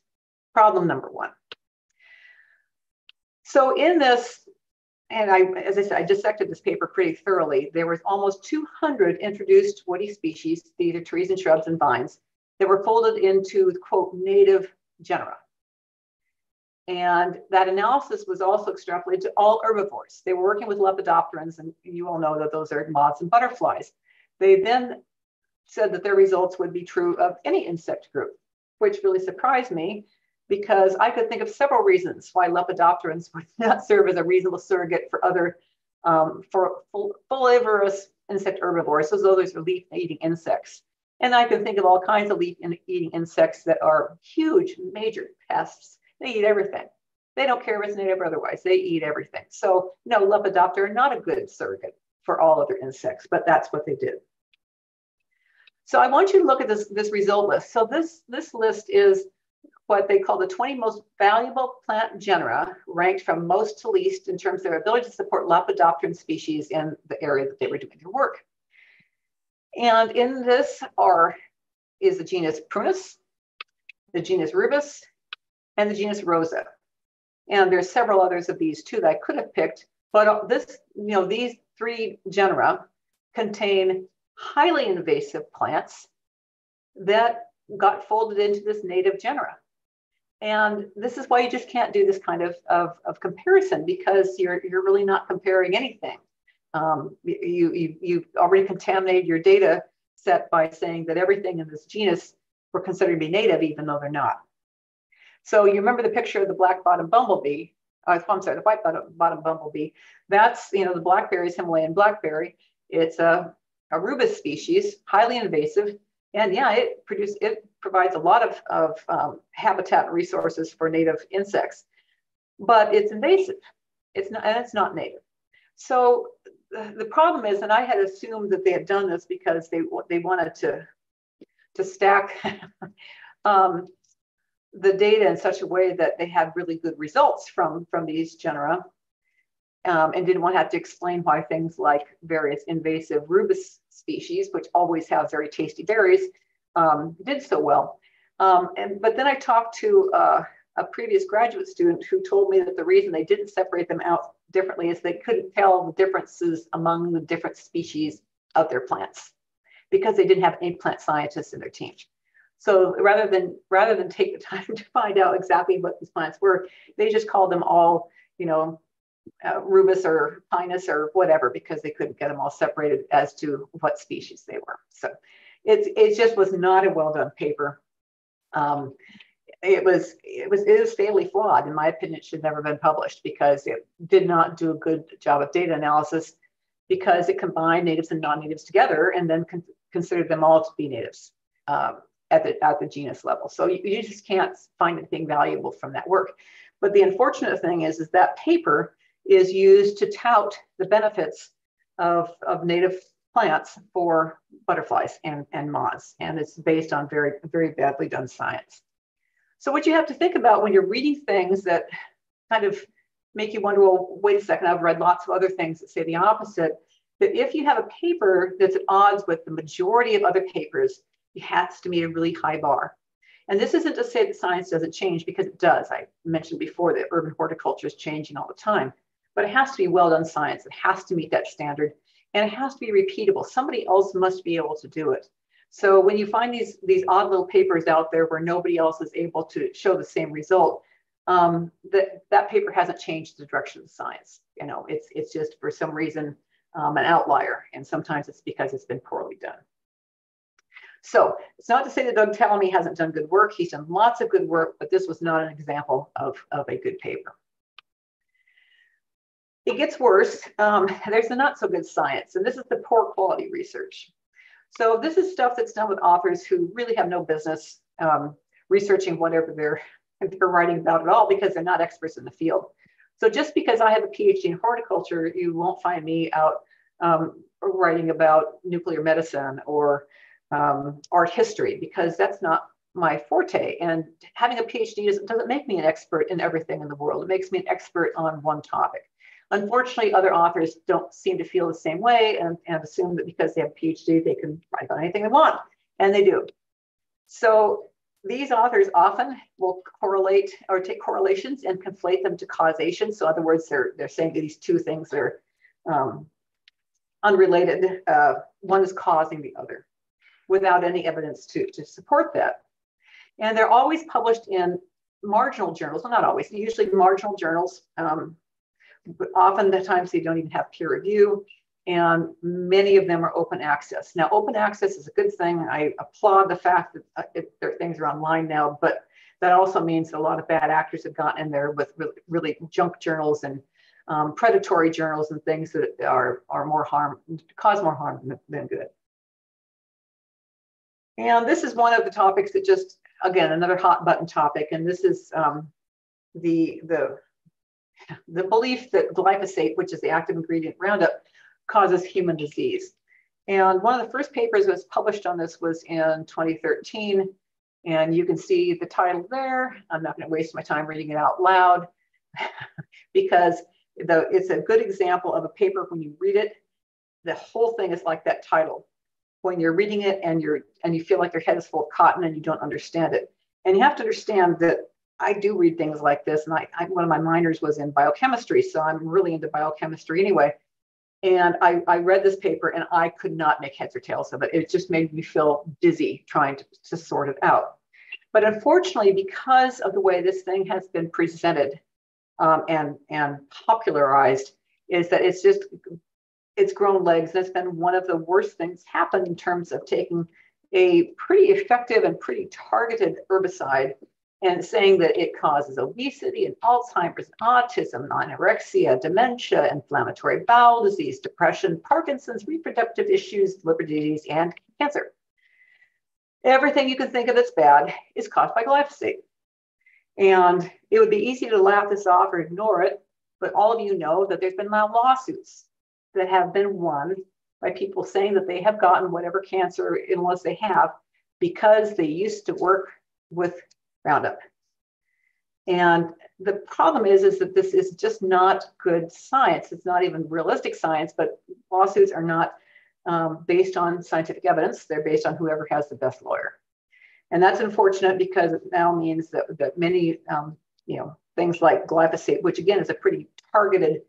Problem number one. So in this and I, as I said, I dissected this paper pretty thoroughly. There was almost 200 introduced woody species, these are trees and shrubs and vines, that were folded into quote native genera. And that analysis was also extrapolated to all herbivores. They were working with lepidopterans, and you all know that those are moths and butterflies. They then said that their results would be true of any insect group, which really surprised me because I could think of several reasons why lepidopterans would not serve as a reasonable surrogate for other um, for folivorous insect herbivores, so those are leaf-eating insects. And I can think of all kinds of leaf-eating insects that are huge, major pests. They eat everything. They don't care if it's native or otherwise. They eat everything. So no, Lepidoptera not a good surrogate for all other insects, but that's what they did. So I want you to look at this, this result list. So this, this list is what they call the 20 most valuable plant genera ranked from most to least in terms of their ability to support Lepidopteran species in the area that they were doing their work. And in this are is the genus Prunus, the genus Rubus, and the genus Rosa. And there's several others of these too that I could have picked, but this, you know, these three genera contain highly invasive plants that got folded into this native genera. And this is why you just can't do this kind of, of, of comparison because you're, you're really not comparing anything. Um, you, you, you've already contaminated your data set by saying that everything in this genus were considered to be native, even though they're not. So you remember the picture of the black bottom bumblebee. Uh, I'm sorry, the white bottom, bottom bumblebee. That's, you know, the blackberry is Himalayan blackberry. It's a, a rubus species, highly invasive. And yeah, it produces, it provides a lot of, of um, habitat resources for native insects, but it's invasive. It's not, and it's not native. So the problem is, and I had assumed that they had done this because they they wanted to to stack um, the data in such a way that they had really good results from from these genera, um, and didn't want to have to explain why things like various invasive rubus species, which always have very tasty berries, um, did so well. Um, and but then I talked to uh, a previous graduate student who told me that the reason they didn't separate them out differently is they couldn't tell the differences among the different species of their plants because they didn't have any plant scientists in their team. So rather than rather than take the time to find out exactly what these plants were, they just called them all, you know, uh, rubus or pinus or whatever because they couldn't get them all separated as to what species they were. So it's it just was not a well done paper. Um, it was it was it is fatally flawed in my opinion it should never have been published because it did not do a good job of data analysis because it combined natives and non-natives together and then con- considered them all to be natives um, at the at the genus level. So you, you just can't find anything valuable from that work. But the unfortunate thing is is that paper is used to tout the benefits of, of native plants for butterflies and, and moths. And it's based on very very badly done science. So what you have to think about when you're reading things that kind of make you wonder, well, wait a second, I've read lots of other things that say the opposite, that if you have a paper that's at odds with the majority of other papers, has to meet a really high bar. And this isn't to say that science doesn't change because it does. I mentioned before that urban horticulture is changing all the time, but it has to be well done science. It has to meet that standard and it has to be repeatable. Somebody else must be able to do it. So when you find these, these odd little papers out there where nobody else is able to show the same result, um, that, that paper hasn't changed the direction of science. You know, it's, it's just for some reason um, an outlier. And sometimes it's because it's been poorly done. So it's not to say that Doug Tallamy hasn't done good work. He's done lots of good work, but this was not an example of, of a good paper. It gets worse. Um, there's the not so good science, and this is the poor quality research. So this is stuff that's done with authors who really have no business um, researching whatever they're, they're writing about at all because they're not experts in the field. So just because I have a PhD in horticulture, you won't find me out um, writing about nuclear medicine or um, art history because that's not my forte. And having a PhD doesn't, doesn't make me an expert in everything in the world. It makes me an expert on one topic. Unfortunately, other authors don't seem to feel the same way and, and assume that because they have a PhD, they can write about anything they want, and they do. So these authors often will correlate or take correlations and conflate them to causation. So in other words, they're, they're saying that these two things are um, unrelated. Uh, one is causing the other without any evidence to, to support that. And they're always published in marginal journals, well, not always, usually marginal journals. Um, often the times they don't even have peer review and many of them are open access. Now, open access is a good thing. I applaud the fact that uh, it, things are online now, but that also means that a lot of bad actors have gotten in there with really, really junk journals and um, predatory journals and things that are, are more harm, cause more harm than good. And this is one of the topics that just, again, another hot button topic. And this is um, the, the, the belief that glyphosate, which is the active ingredient Roundup, causes human disease. And one of the first papers that was published on this was in 2013. And you can see the title there. I'm not going to waste my time reading it out loud because the, it's a good example of a paper when you read it, the whole thing is like that title. When you're reading it and you're and you feel like your head is full of cotton and you don't understand it. And you have to understand that I do read things like this. And I, I one of my minors was in biochemistry, so I'm really into biochemistry anyway. And I, I read this paper and I could not make heads or tails of it. It just made me feel dizzy trying to, to sort it out. But unfortunately, because of the way this thing has been presented um, and, and popularized, is that it's just it's grown legs. That's been one of the worst things happen in terms of taking a pretty effective and pretty targeted herbicide and saying that it causes obesity and Alzheimer's, autism, anorexia, dementia, inflammatory bowel disease, depression, Parkinson's, reproductive issues, liver disease, and cancer. Everything you can think of that's bad is caused by glyphosate. And it would be easy to laugh this off or ignore it, but all of you know that there's been lawsuits that have been won by people saying that they have gotten whatever cancer illness they have because they used to work with Roundup. And the problem is, is that this is just not good science. It's not even realistic science, but lawsuits are not um, based on scientific evidence. They're based on whoever has the best lawyer. And that's unfortunate because it now means that, that many, um, you know, things like glyphosate, which again is a pretty targeted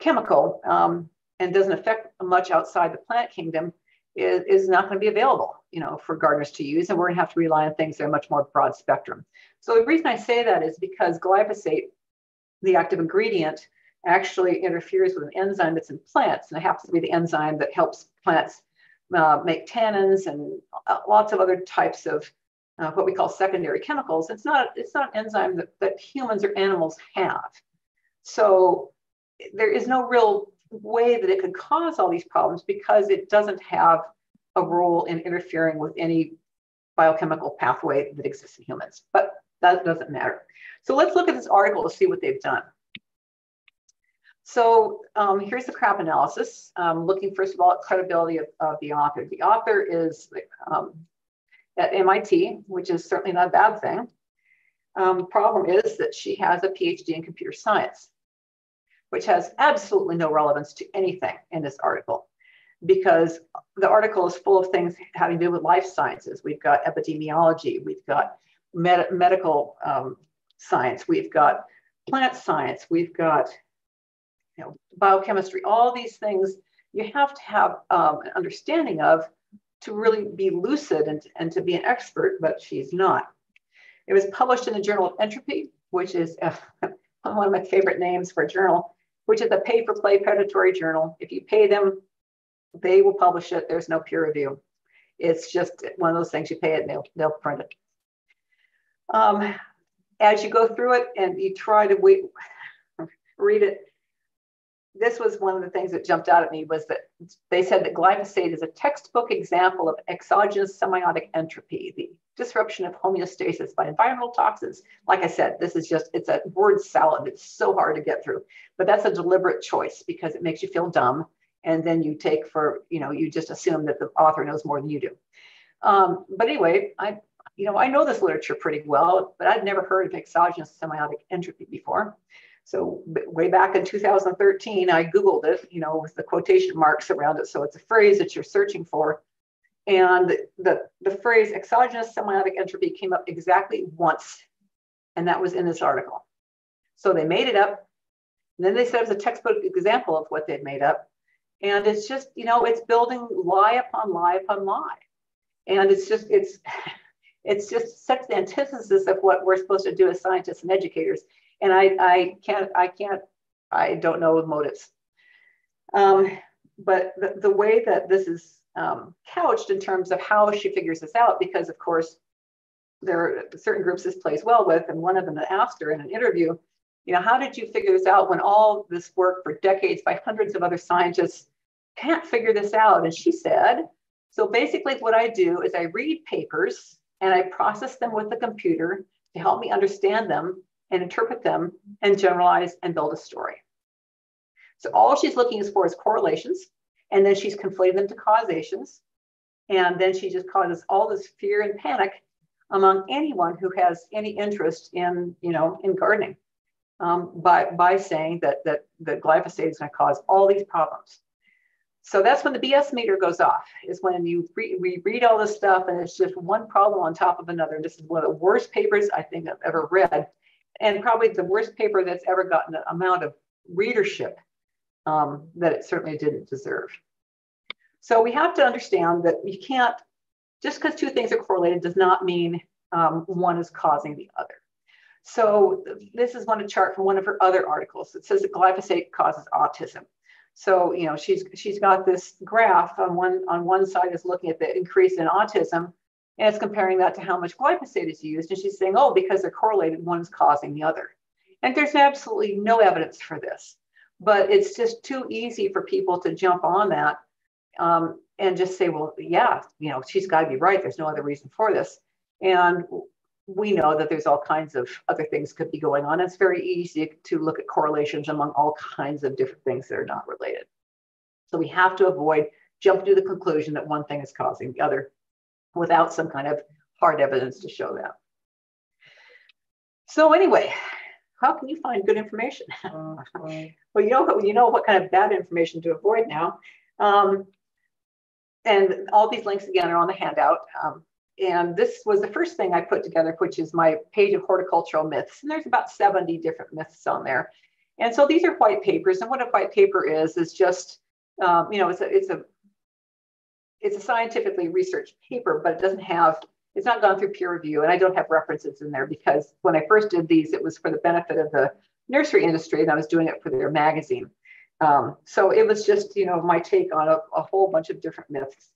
chemical um, and doesn't affect much outside the plant kingdom, is, is not going to be available, you know, for gardeners to use. And we're going to have to rely on things that are much more broad spectrum. So the reason I say that is because glyphosate, the active ingredient, actually interferes with an enzyme that's in plants. And it happens to be the enzyme that helps plants uh, make tannins and uh, lots of other types of uh, what we call secondary chemicals. It's not, it's not an enzyme that, that humans or animals have. So there is no real way that it could cause all these problems because it doesn't have a role in interfering with any biochemical pathway that exists in humans. But that doesn't matter. So let's look at this article to see what they've done. So um, here's the crap analysis, um, looking first of all at credibility of, of the author. The author is um, at MIT, which is certainly not a bad thing. Um, problem is that she has a PhD in computer science which has absolutely no relevance to anything in this article because the article is full of things having to do with life sciences. We've got epidemiology, we've got med- medical um, science, we've got plant science, we've got you know, biochemistry, all these things you have to have um, an understanding of to really be lucid and, and to be an expert, but she's not. It was published in the Journal of Entropy, which is uh, one of my favorite names for a journal which is a pay for play predatory journal. If you pay them, they will publish it. There's no peer review. It's just one of those things you pay it and they'll, they'll print it. Um, as you go through it and you try to wait, read it, this was one of the things that jumped out at me was that they said that glyphosate is a textbook example of exogenous semiotic entropy, the disruption of homeostasis by environmental toxins. Like I said, this is just, it's a word salad. It's so hard to get through, but that's a deliberate choice because it makes you feel dumb. And then you take for, you know, you just assume that the author knows more than you do. Um, but anyway, I, you know, I know this literature pretty well, but I'd never heard of exogenous semiotic entropy before. So way back in 2013, I Googled it, you know, with the quotation marks around it. So it's a phrase that you're searching for. And the, the phrase exogenous semiotic entropy came up exactly once, and that was in this article. So they made it up. Then they said it was a textbook example of what they'd made up. And it's just, you know, it's building lie upon lie upon lie. And it's just, it's, it's just such the antithesis of what we're supposed to do as scientists and educators. And I, I can't, I can't, I don't know the motives. Um, but the, the way that this is um, couched in terms of how she figures this out, because of course, there are certain groups this plays well with, and one of them asked her in an interview, you know, how did you figure this out when all this work for decades by hundreds of other scientists can't figure this out? And she said, so basically what I do is I read papers and I process them with the computer to help me understand them and interpret them and generalize and build a story. So all she's looking for is correlations, and then she's conflating them to causations. And then she just causes all this fear and panic among anyone who has any interest in, you know, in gardening um, by, by saying that, that, that glyphosate is going to cause all these problems. So that's when the BS meter goes off, is when you re- we read all this stuff and it's just one problem on top of another. This is one of the worst papers I think I've ever read, and probably the worst paper that's ever gotten the amount of readership um, that it certainly didn't deserve. So we have to understand that you can't, just because two things are correlated does not mean um, one is causing the other. So this is one chart from one of her other articles. It says that glyphosate causes autism. So you know she's she's got this graph on one on one side is looking at the increase in autism, and it's comparing that to how much glyphosate is used, and she's saying, oh, because they're correlated, one's causing the other. And there's absolutely no evidence for this, but it's just too easy for people to jump on that um, and just say, well, yeah, you know, she's got to be right. There's no other reason for this. And we know that there's all kinds of other things could be going on. It's very easy to look at correlations among all kinds of different things that are not related. So we have to avoid jump to the conclusion that one thing is causing the other without some kind of hard evidence to show that. So anyway, how can you find good information? Well, you know, you know what kind of bad information to avoid now. Um, and all these links again are on the handout. Um, and this was the first thing I put together, which is my page of horticultural myths. And there's about 70 different myths on there. And so these are white papers. And what a white paper is, is just, um, you know, it's a, it's a, it's a scientifically researched paper, but it doesn't have, it's not gone through peer review. And I don't have references in there because when I first did these, it was for the benefit of the nursery industry and I was doing it for their magazine. Um, so it was just, you know, my take on a, a whole bunch of different myths.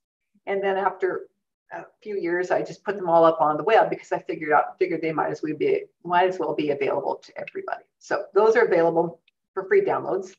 And then after a few years, I just put them all up on the web because I figured out figured they might as well be might as well be available to everybody. So those are available for free downloads.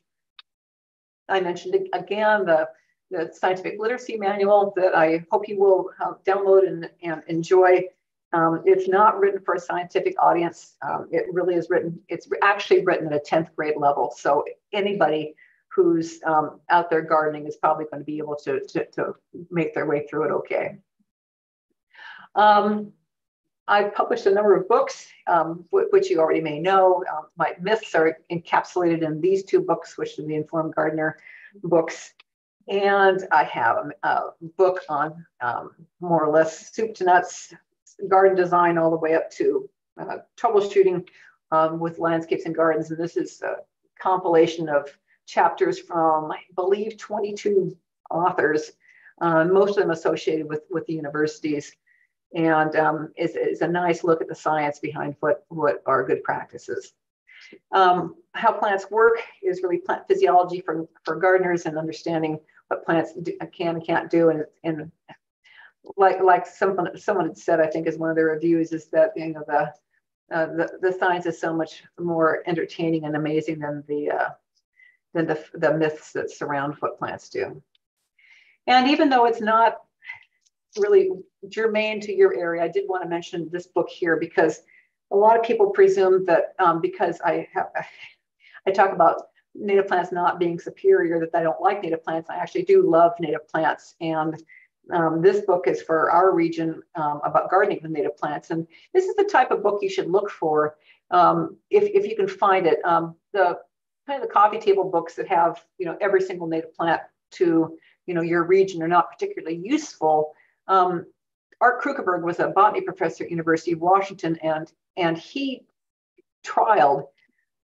I mentioned again the the scientific literacy manual that I hope you will uh, download and, and enjoy. Um, it's not written for a scientific audience. Um, it really is written, it's actually written at a 10th grade level. So anybody who's um, out there gardening is probably going to be able to, to, to make their way through it okay. Um, I've published a number of books, um, which you already may know. Um, my myths are encapsulated in these two books, which are the Informed Gardener books. And I have a, a book on um, more or less soup to nuts, garden design, all the way up to uh, troubleshooting um, with landscapes and gardens. And this is a compilation of chapters from, I believe, 22 authors, uh, most of them associated with, with the universities and um, is, is a nice look at the science behind what, what are good practices. Um, how plants work is really plant physiology for, for gardeners and understanding what plants can and can't do. And, and like, like someone, someone had said, I think is one of the reviews is that, you know, the, uh, the, the science is so much more entertaining and amazing than the, uh, than the, the myths that surround what plants do. And even though it's not really germane to your area, I did want to mention this book here because a lot of people presume that um, because I have, I talk about native plants not being superior, that I don't like native plants. I actually do love native plants. And um, this book is for our region um, about gardening with native plants. And this is the type of book you should look for um, if, if you can find it. Um, the kind of the coffee table books that have, you know, every single native plant to, you know, your region are not particularly useful Um, Art Kruckeberg was a botany professor at University of Washington, and, and he trialed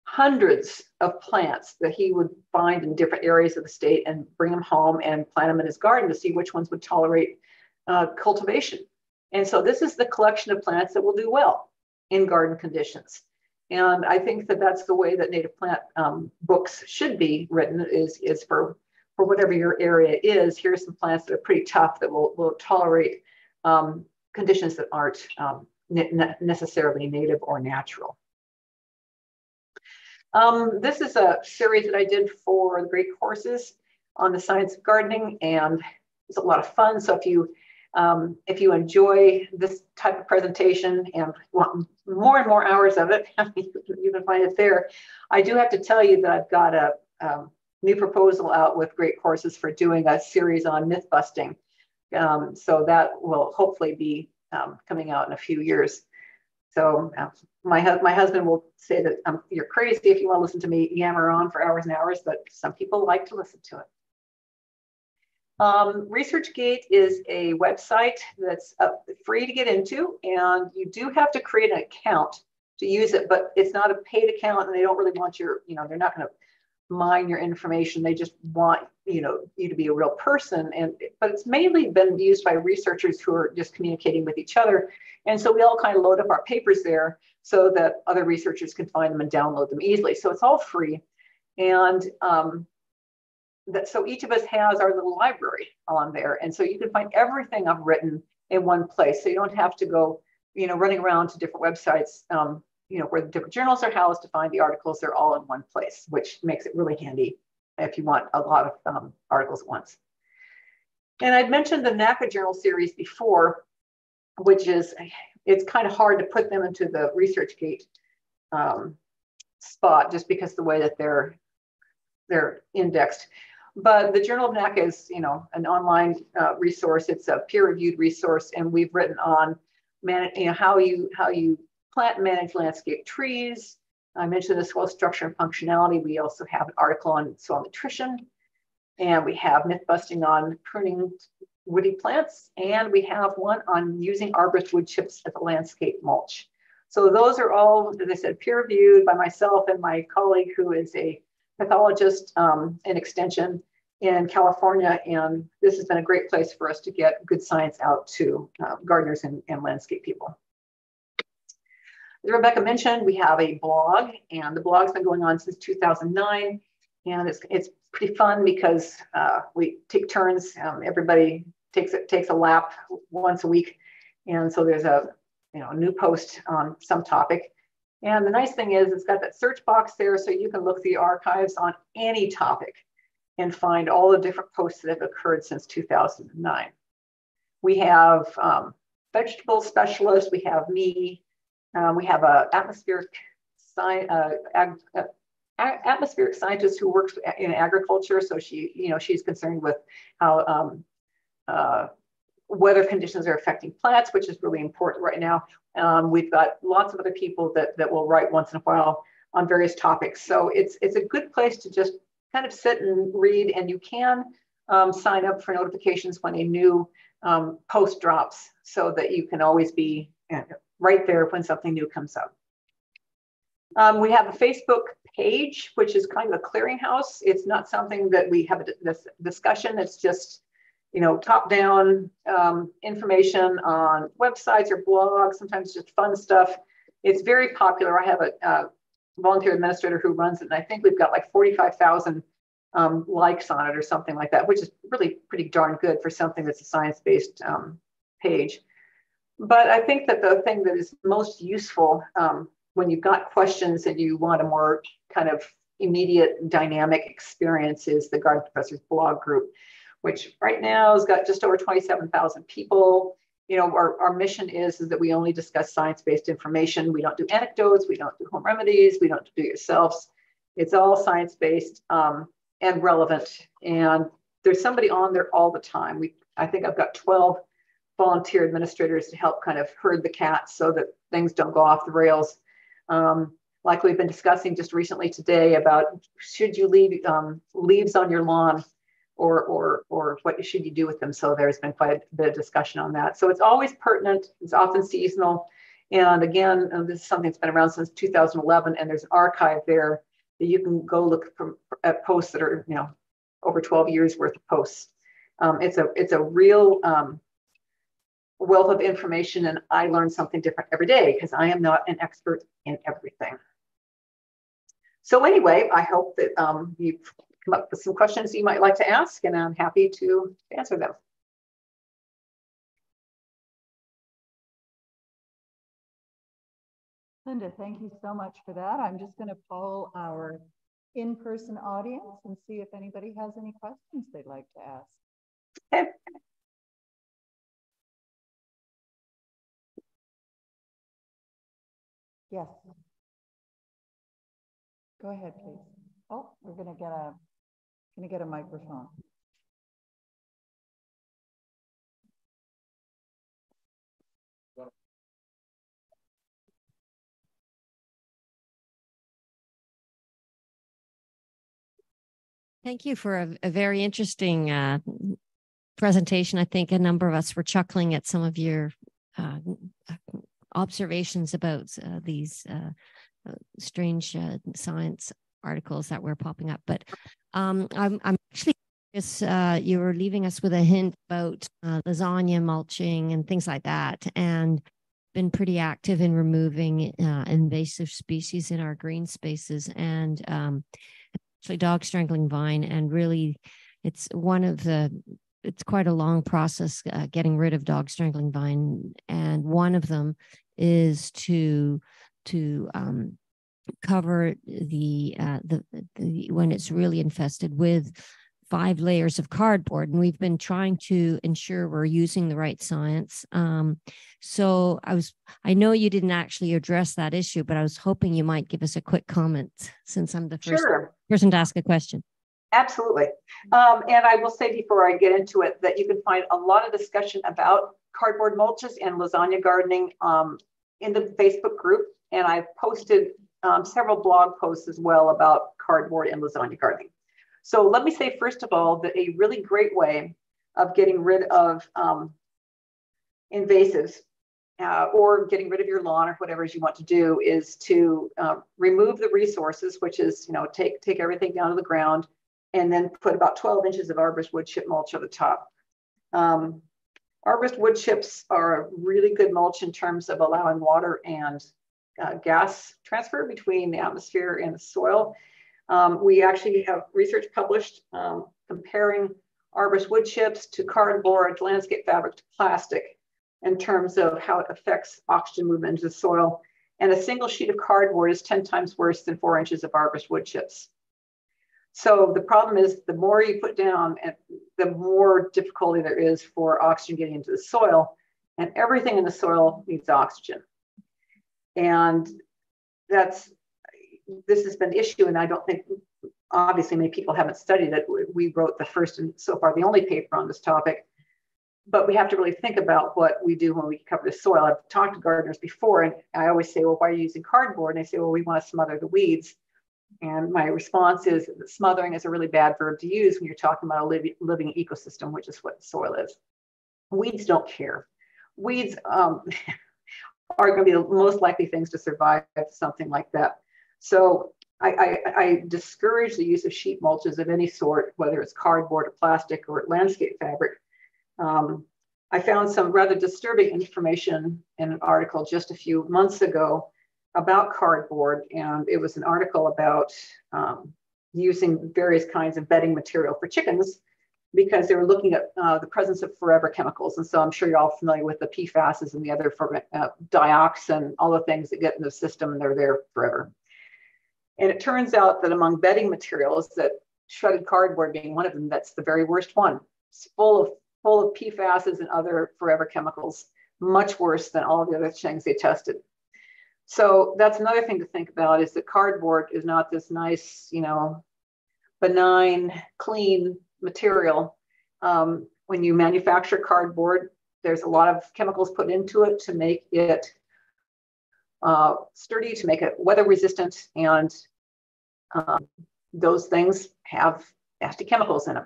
hundreds of plants that he would find in different areas of the state and bring them home and plant them in his garden to see which ones would tolerate uh, cultivation. And so this is the collection of plants that will do well in garden conditions. And I think that that's the way that native plant um, books should be written is, is for, for whatever your area is, here's some plants that are pretty tough that will, will tolerate um, conditions that aren't um, ne necessarily native or natural. Um, this is a series that I did for the great courses on the science of gardening, and it's a lot of fun. So if you um, if you enjoy this type of presentation and want more and more hours of it, you can find it there. I do have to tell you that I've got a um, new proposal out with Great Courses for doing a series on myth busting. Um, so that will hopefully be um, coming out in a few years. So uh, my, my husband will say that um, you're crazy if you want to listen to me yammer on for hours and hours, but some people like to listen to it. Um, ResearchGate is a website that's uh, free to get into, and you do have to create an account to use it, but it's not a paid account, and they don't really want your, you know, they're not going to mine your information. They just want, you know, you to be a real person. And but it's mainly been used by researchers who are just communicating with each other. And so we all kind of load up our papers there so that other researchers can find them and download them easily. So it's all free. And um, that so each of us has our little library on there. And so you can find everything I've written in one place. So you don't have to go, you know, running around to different websites, um, you know, where the different journals are housed to find the articles. They're all in one place, which makes it really handy if you want a lot of um, articles at once. And I'd mentioned the NACAA journal series before, which is, it's kind of hard to put them into the ResearchGate um, spot just because the way that they're they're indexed. But the Journal of NACAA is, you know, an online uh, resource. It's a peer-reviewed resource, and we've written on, man, you know, how you how you plant and manage landscape trees. I mentioned the soil structure and functionality. We also have an article on soil nutrition, and we have myth busting on pruning woody plants, and we have one on using arborist wood chips as a landscape mulch. So those are all, as I said, peer reviewed by myself and my colleague who is a pathologist um, in extension in California. And this has been a great place for us to get good science out to uh, gardeners and, and landscape people. As Rebecca mentioned, we have a blog, and the blog's been going on since 2009. And it's, it's pretty fun because uh, we take turns. Um, everybody takes it takes a lap once a week, and so there's a you know a new post on some topic. And the nice thing is it's got that search box there so you can look the archives on any topic and find all the different posts that have occurred since 2009. We have um, vegetable specialists, we have me, um, we have a atmospheric, sci- uh, ag- uh, atmospheric scientist who works in agriculture. So she, you know, she's concerned with how um, uh, weather conditions are affecting plants, which is really important right now. Um, we've got lots of other people that, that will write once in a while on various topics. So it's, it's a good place to just kind of sit and read, and you can um, sign up for notifications when a new um, post drops so that you can always be right there when something new comes up. Um, we have a Facebook page, which is kind of a clearinghouse. It's not something that we have a this discussion. It's just you know, top-down um, information on websites or blogs, sometimes just fun stuff. It's very popular. I have a, volunteer administrator who runs it, and I think we've got like 45,000 um, likes on it or something like that, which is really pretty darn good for something that's a science-based um, page. But I think that the thing that is most useful um, when you've got questions and you want a more kind of immediate dynamic experience is the Garden Professor's blog group which right now has got just over 27,000 people. You know, our, our mission is, is that we only discuss science-based information. We don't do anecdotes, we don't do home remedies, we don't do yourselves. It's all science-based um, and relevant. And there's somebody on there all the time. We, I think I've got 12 volunteer administrators to help kind of herd the cats so that things don't go off the rails. Um, like we've been discussing just recently today about should you leave um, leaves on your lawn or, or, or what should you do with them? So there's been quite a bit of discussion on that. So it's always pertinent, it's often seasonal. And again, uh, this is something that's been around since 2011, and there's an archive there that you can go look from, at posts that are, you know, over 12 years worth of posts. Um, it's a it's a real um, wealth of information, and I learn something different every day because I am not an expert in everything. So anyway, I hope that um, you've come up with some questions you might like to ask, and I'm happy to answer them. Linda, thank you so much for that. I'm just going to poll our in-person audience and see if anybody has any questions they'd like to ask. Okay. Yes. Go ahead, please. Oh, we're going to get a going to get a microphone. Thank you for a, a very interesting uh, presentation. I think a number of us were chuckling at some of your uh, observations about uh, these uh, strange uh, science articles that were popping up. But um, I'm, I'm actually curious, you were leaving us with a hint about lasagna mulching and things like that. And been pretty active in removing invasive species in our green spaces. And um, actually dog strangling vine and really it's one of the it's quite a long process uh, getting rid of dog strangling vine and one of them is to to um, cover the, uh, the, the when it's really infested with five layers of cardboard and we've been trying to ensure we're using the right science. Um, so i was i know you didn't actually address that issue but i was hoping you might give us a quick comment since i'm the first sure. person to ask a question. Absolutely. Um, and i will say before i get into it that you can find a lot of discussion about cardboard mulches and lasagna gardening um, in the facebook group and i've posted um, several blog posts as well about cardboard and lasagna gardening so let me say, first of all, that a really great way of getting rid of um, invasives uh, or getting rid of your lawn or whatever you want to do is to uh, remove the resources, which is, you know, take, take everything down to the ground and then put about 12 inches of arborist wood chip mulch on the top. Um, arborist wood chips are a really good mulch in terms of allowing water and uh, gas transfer between the atmosphere and the soil. Um, we actually have research published um, comparing arborist wood chips to cardboard, landscape fabric to plastic in terms of how it affects oxygen movement into the soil. And a single sheet of cardboard is 10 times worse than four inches of arborist wood chips. So the problem is the more you put down, the more difficulty there is for oxygen getting into the soil. And everything in the soil needs oxygen. And that's this has been an issue, and I don't think, obviously, many people haven't studied it. We wrote the first and so far the only paper on this topic. But we have to really think about what we do when we cover the soil. I've talked to gardeners before, and I always say, Well, why are you using cardboard? And they say, Well, we want to smother the weeds. And my response is that smothering is a really bad verb to use when you're talking about a living, living ecosystem, which is what soil is. Weeds don't care. Weeds um, are going to be the most likely things to survive something like that. So I, I, I, discourage the use of sheet mulches of any sort, whether it's cardboard or plastic or landscape fabric. Um, I found some rather disturbing information in an article just a few months ago about cardboard, and it was an article about um, using various kinds of bedding material for chickens because they were looking at uh, the presence of forever chemicals. And so I'm sure you're all familiar with the PFASs and the other for, uh, dioxin, all the things that get in the system and they're there forever. And it turns out that among bedding materials, that shredded cardboard being one of them, that's the very worst one. It's full of full of PFASs and other forever chemicals, much worse than all the other things they tested. So that's another thing to think about is that cardboard is not this nice, you know, benign, clean material. Um, when you manufacture cardboard, there's a lot of chemicals put into it to make it uh, sturdy, to make it weather resistant, and um, those things have nasty chemicals in them.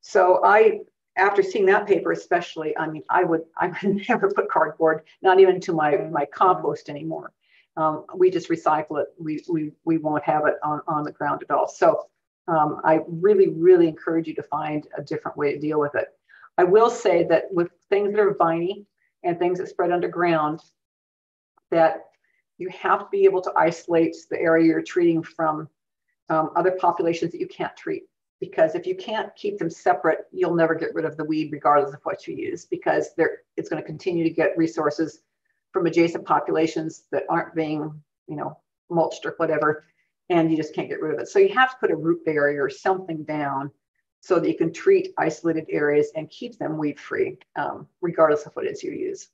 So I, after seeing that paper, especially, I mean, I would, I would never put cardboard, not even to my my compost anymore. Um, we just recycle it. We we we won't have it on on the ground at all. So um, I really really encourage you to find a different way to deal with it. I will say that with things that are viney and things that spread underground, that you have to be able to isolate the area you're treating from um, other populations that you can't treat. Because if you can't keep them separate, you'll never get rid of the weed, regardless of what you use, because it's going to continue to get resources from adjacent populations that aren't being, you know, mulched or whatever, and you just can't get rid of it. So you have to put a root barrier or something down so that you can treat isolated areas and keep them weed free, um, regardless of what it is you use.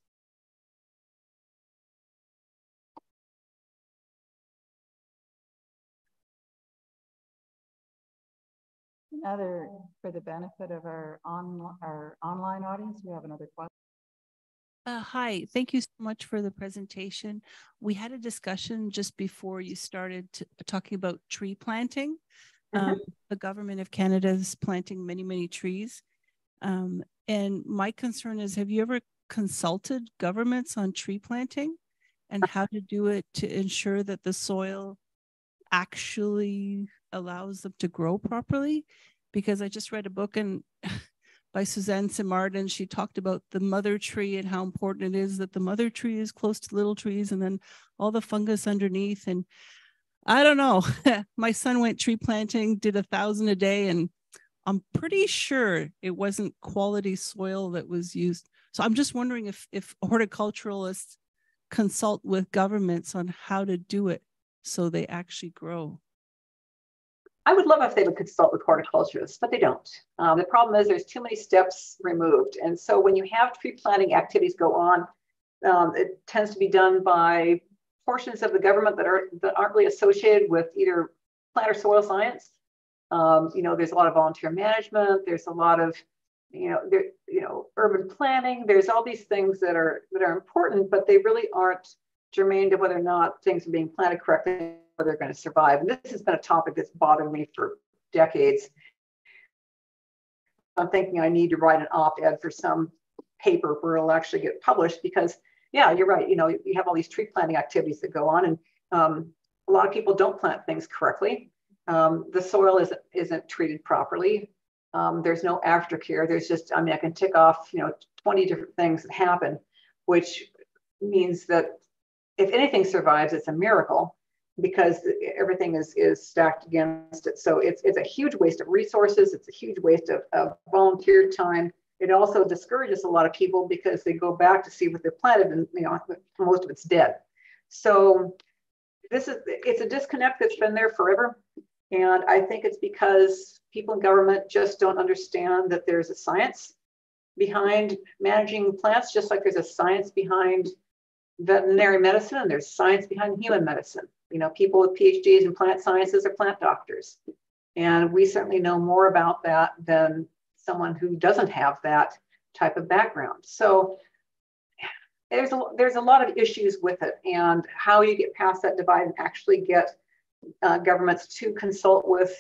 Another, for the benefit of our on our online audience, we have another question. Uh, hi, thank you so much for the presentation. We had a discussion just before you started talking about tree planting. Mm -hmm. um, the government of Canada is planting many, many trees. Um, and my concern is, have you ever consulted governments on tree planting and how to do it to ensure that the soil actually allows them to grow properly? because I just read a book and by Suzanne Simard, and she talked about the mother tree and how important it is that the mother tree is close to little trees and then all the fungus underneath. And I don't know, my son went tree planting, did a thousand a day, and I'm pretty sure it wasn't quality soil that was used. So I'm just wondering if if horticulturalists consult with governments on how to do it so they actually grow. I would love if they would consult with horticulturists, but they don't. Um, the problem is there's too many steps removed. And so when you have tree planting activities go on, um, it tends to be done by portions of the government that, are, that aren't really associated with either plant or soil science. Um, you know, there's a lot of volunteer management. There's a lot of, you know, there, you know, urban planning. There's all these things that are that are important, but they really aren't germane to whether or not things are being planted correctly they're going to survive. And this has been a topic that's bothered me for decades. I'm thinking I need to write an op-ed for some paper where it'll actually get published because yeah, you're right. You know, you have all these tree planting activities that go on and um, a lot of people don't plant things correctly. Um, the soil isn't, isn't treated properly. Um, there's no aftercare. There's just, I mean, I can tick off, you know, 20 different things that happen, which means that if anything survives, it's a miracle because everything is is stacked against it. So it's it's a huge waste of resources. It's a huge waste of, of volunteer time. It also discourages a lot of people because they go back to see what they planted and you know most of it's dead. So this is it's a disconnect that's been there forever. And I think it's because people in government just don't understand that there's a science behind managing plants, just like there's a science behind veterinary medicine and there's science behind human medicine. You know, people with PhDs in plant sciences are plant doctors. And we certainly know more about that than someone who doesn't have that type of background. So there's a, there's a lot of issues with it and how you get past that divide and actually get uh, governments to consult with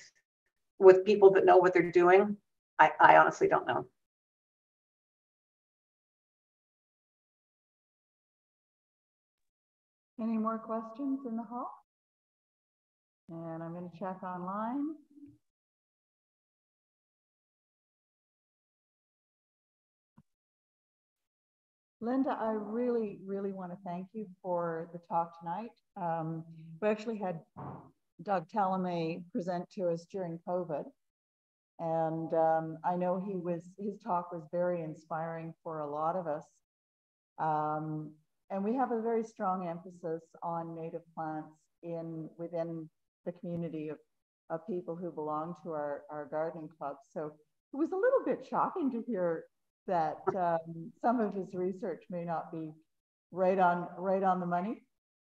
with people that know what they're doing. I, I honestly don't know. Any more questions in the hall? And I'm going to check online. Linda, I really, really want to thank you for the talk tonight. Um, we actually had Doug Tallamy present to us during COVID. And um, I know he was, his talk was very inspiring for a lot of us. Um, and we have a very strong emphasis on native plants in within the community of, of people who belong to our, our gardening club. So it was a little bit shocking to hear that um, some of his research may not be right on right on the money.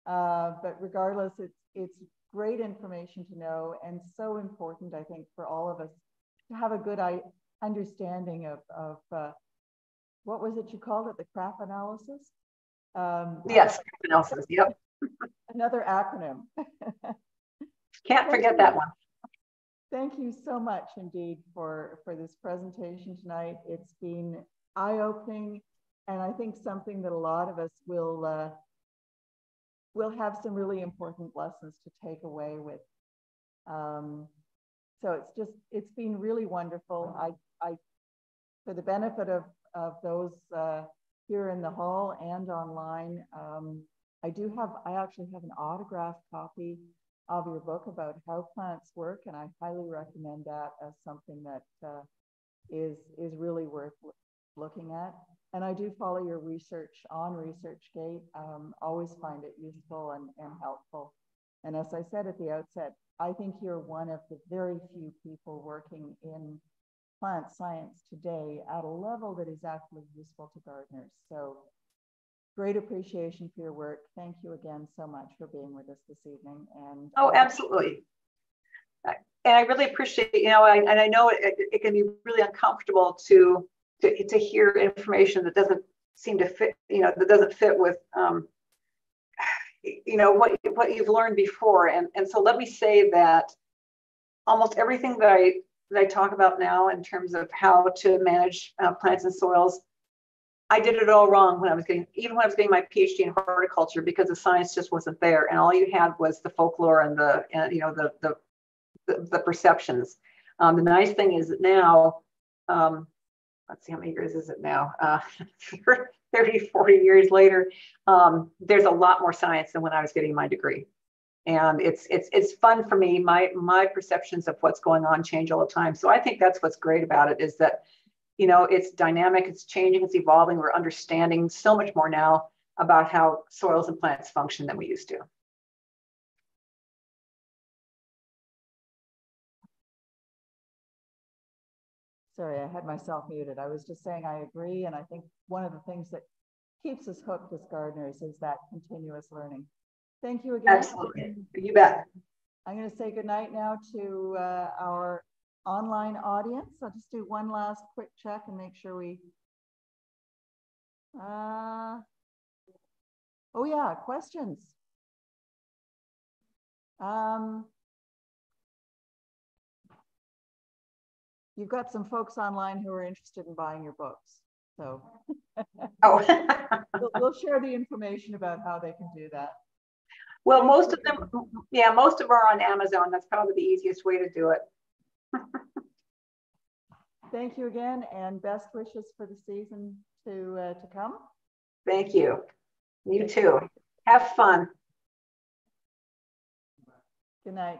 Uh, but regardless, it's it's great information to know and so important, I think, for all of us to have a good understanding of, of uh, what was it you called it, the crap analysis? Um, yes, crap yep. another acronym. Can't forget that one. Thank you so much indeed for, for this presentation tonight. It's been eye-opening and I think something that a lot of us will uh, will have some really important lessons to take away with. Um, so it's just it's been really wonderful. I I for the benefit of of those uh, here in the hall and online, um, I do have I actually have an autographed copy of your book about how plants work, and I highly recommend that as something that uh, is is really worth looking at. And I do follow your research on ResearchGate. Um, always find it useful and, and helpful. And as I said at the outset, I think you're one of the very few people working in plant science today at a level that is actually useful to gardeners. So great appreciation for your work. Thank you again so much for being with us this evening. And oh, absolutely. And I really appreciate, you know, I, and I know it, it can be really uncomfortable to to, to hear information that doesn't seem to fit, you know, that doesn't fit with, um, you know, what, what you've learned before. And, and so let me say that almost everything that I, that I talk about now in terms of how to manage uh, plants and soils, I did it all wrong when I was getting, even when I was getting my PhD in horticulture because the science just wasn't there. And all you had was the folklore and the, and, you know, the, the, the, the perceptions. Um, the nice thing is that now, um, let's see how many years is it now uh, 30 40 years later um, there's a lot more science than when i was getting my degree and it's it's it's fun for me my my perceptions of what's going on change all the time so i think that's what's great about it is that you know it's dynamic it's changing it's evolving we're understanding so much more now about how soils and plants function than we used to Sorry, I had myself muted. I was just saying I agree. And I think one of the things that keeps us hooked as gardeners is that continuous learning. Thank you again. Absolutely. You bet. I'm going to say goodnight now to uh, our online audience. I'll just do one last quick check and make sure we. Uh, oh, yeah, questions. Um, you've got some folks online who are interested in buying your books. So oh. we'll, we'll, share the information about how they can do that. Well, most of them, yeah, most of them are on Amazon. That's probably the easiest way to do it. Thank you again, and best wishes for the season to uh, to come. Thank you. You too. Have fun. Good night.